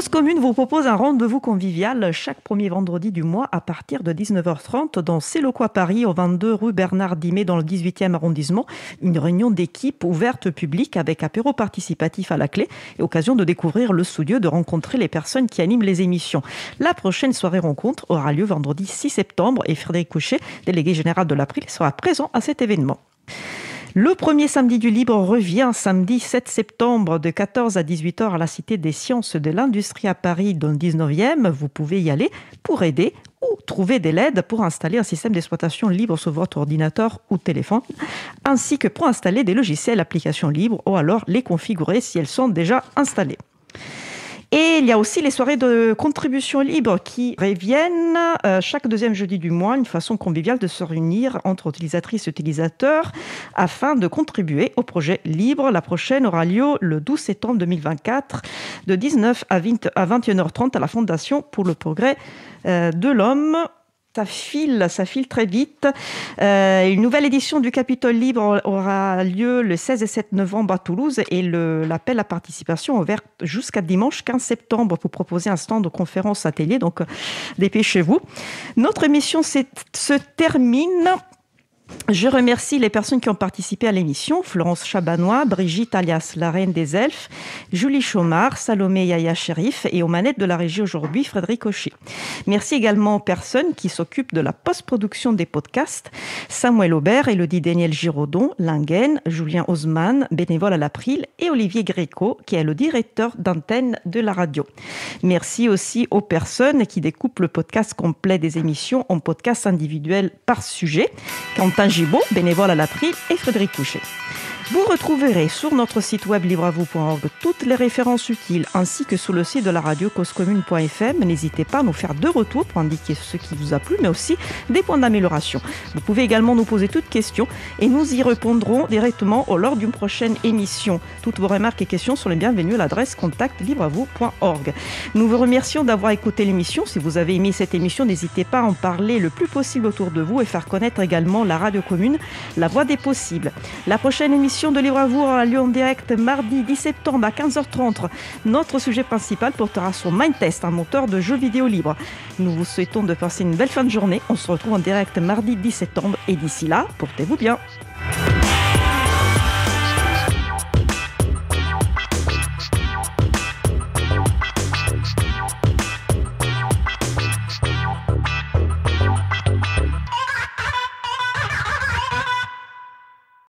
Cause Commune vous propose un rendez-vous convivial chaque premier vendredi du mois à partir de 19h30 dans à Paris, au 22 rue Bernard Dimet dans le 18e arrondissement. Une réunion d'équipe ouverte publique avec apéro participatif à la clé et occasion de découvrir le studio, de rencontrer les personnes qui animent les émissions. La prochaine soirée rencontre aura lieu vendredi 6 septembre et Frédéric Couchet, délégué général de l'April, sera présent à cet événement. Le premier samedi du libre revient samedi 7 septembre de 14 à 18h à la Cité des sciences de l'industrie à Paris dans le 19e. Vous pouvez y aller pour aider ou trouver des LED pour installer un système d'exploitation libre sur votre ordinateur ou téléphone, ainsi que pour installer des logiciels, applications libres ou alors les configurer si elles sont déjà installées. Et il y a aussi les soirées de contribution libre qui reviennent euh, chaque deuxième jeudi du mois, une façon conviviale de se réunir entre utilisatrices et utilisateurs afin de contribuer au projet libre. La prochaine aura lieu le 12 septembre 2024 de 19 à, 20, à 21h30 à la Fondation pour le progrès euh, de l'homme ça file, ça file très vite. Euh, une nouvelle édition du Capitole Libre aura lieu le 16 et 7 novembre à Toulouse et l'appel à participation ouvert jusqu'à dimanche 15 septembre pour proposer un stand de conférence atelier. Donc, dépêchez-vous. Notre émission se termine je remercie les personnes qui ont participé à l'émission Florence Chabanois, Brigitte alias la Reine des Elfes, Julie Chaumard, Salomé Yaya Sherif et aux manettes de la régie aujourd'hui Frédéric Auchy. Merci également aux personnes qui s'occupent de la post-production des podcasts Samuel Aubert, Elodie Daniel Giraudon, Lingen, Julien Osman, bénévole à l'April et Olivier Gréco qui est le directeur d'antenne de la radio. Merci aussi aux personnes qui découpent le podcast complet des émissions en podcasts individuels par sujet. Quentin Gibaud, bénévole à l'April, et Frédéric Couchet. Vous retrouverez sur notre site web livreavou.org toutes les références utiles ainsi que sur le site de la radio causecommune.fm. N'hésitez pas à nous faire deux retours pour indiquer ce qui vous a plu mais aussi des points d'amélioration. Vous pouvez également nous poser toutes questions et nous y répondrons directement lors d'une prochaine émission. Toutes vos remarques et questions sont les bienvenues à l'adresse contact livreavou.org. Nous vous remercions d'avoir écouté l'émission. Si vous avez aimé cette émission, n'hésitez pas à en parler le plus possible autour de vous et faire connaître également la radio commune, la voix des possibles. La prochaine émission de Libre à vous lieu en direct mardi 10 septembre à 15h30. Notre sujet principal portera sur Mindtest, un moteur de jeux vidéo libre. Nous vous souhaitons de passer une belle fin de journée. On se retrouve en direct mardi 10 septembre et d'ici là, portez-vous bien.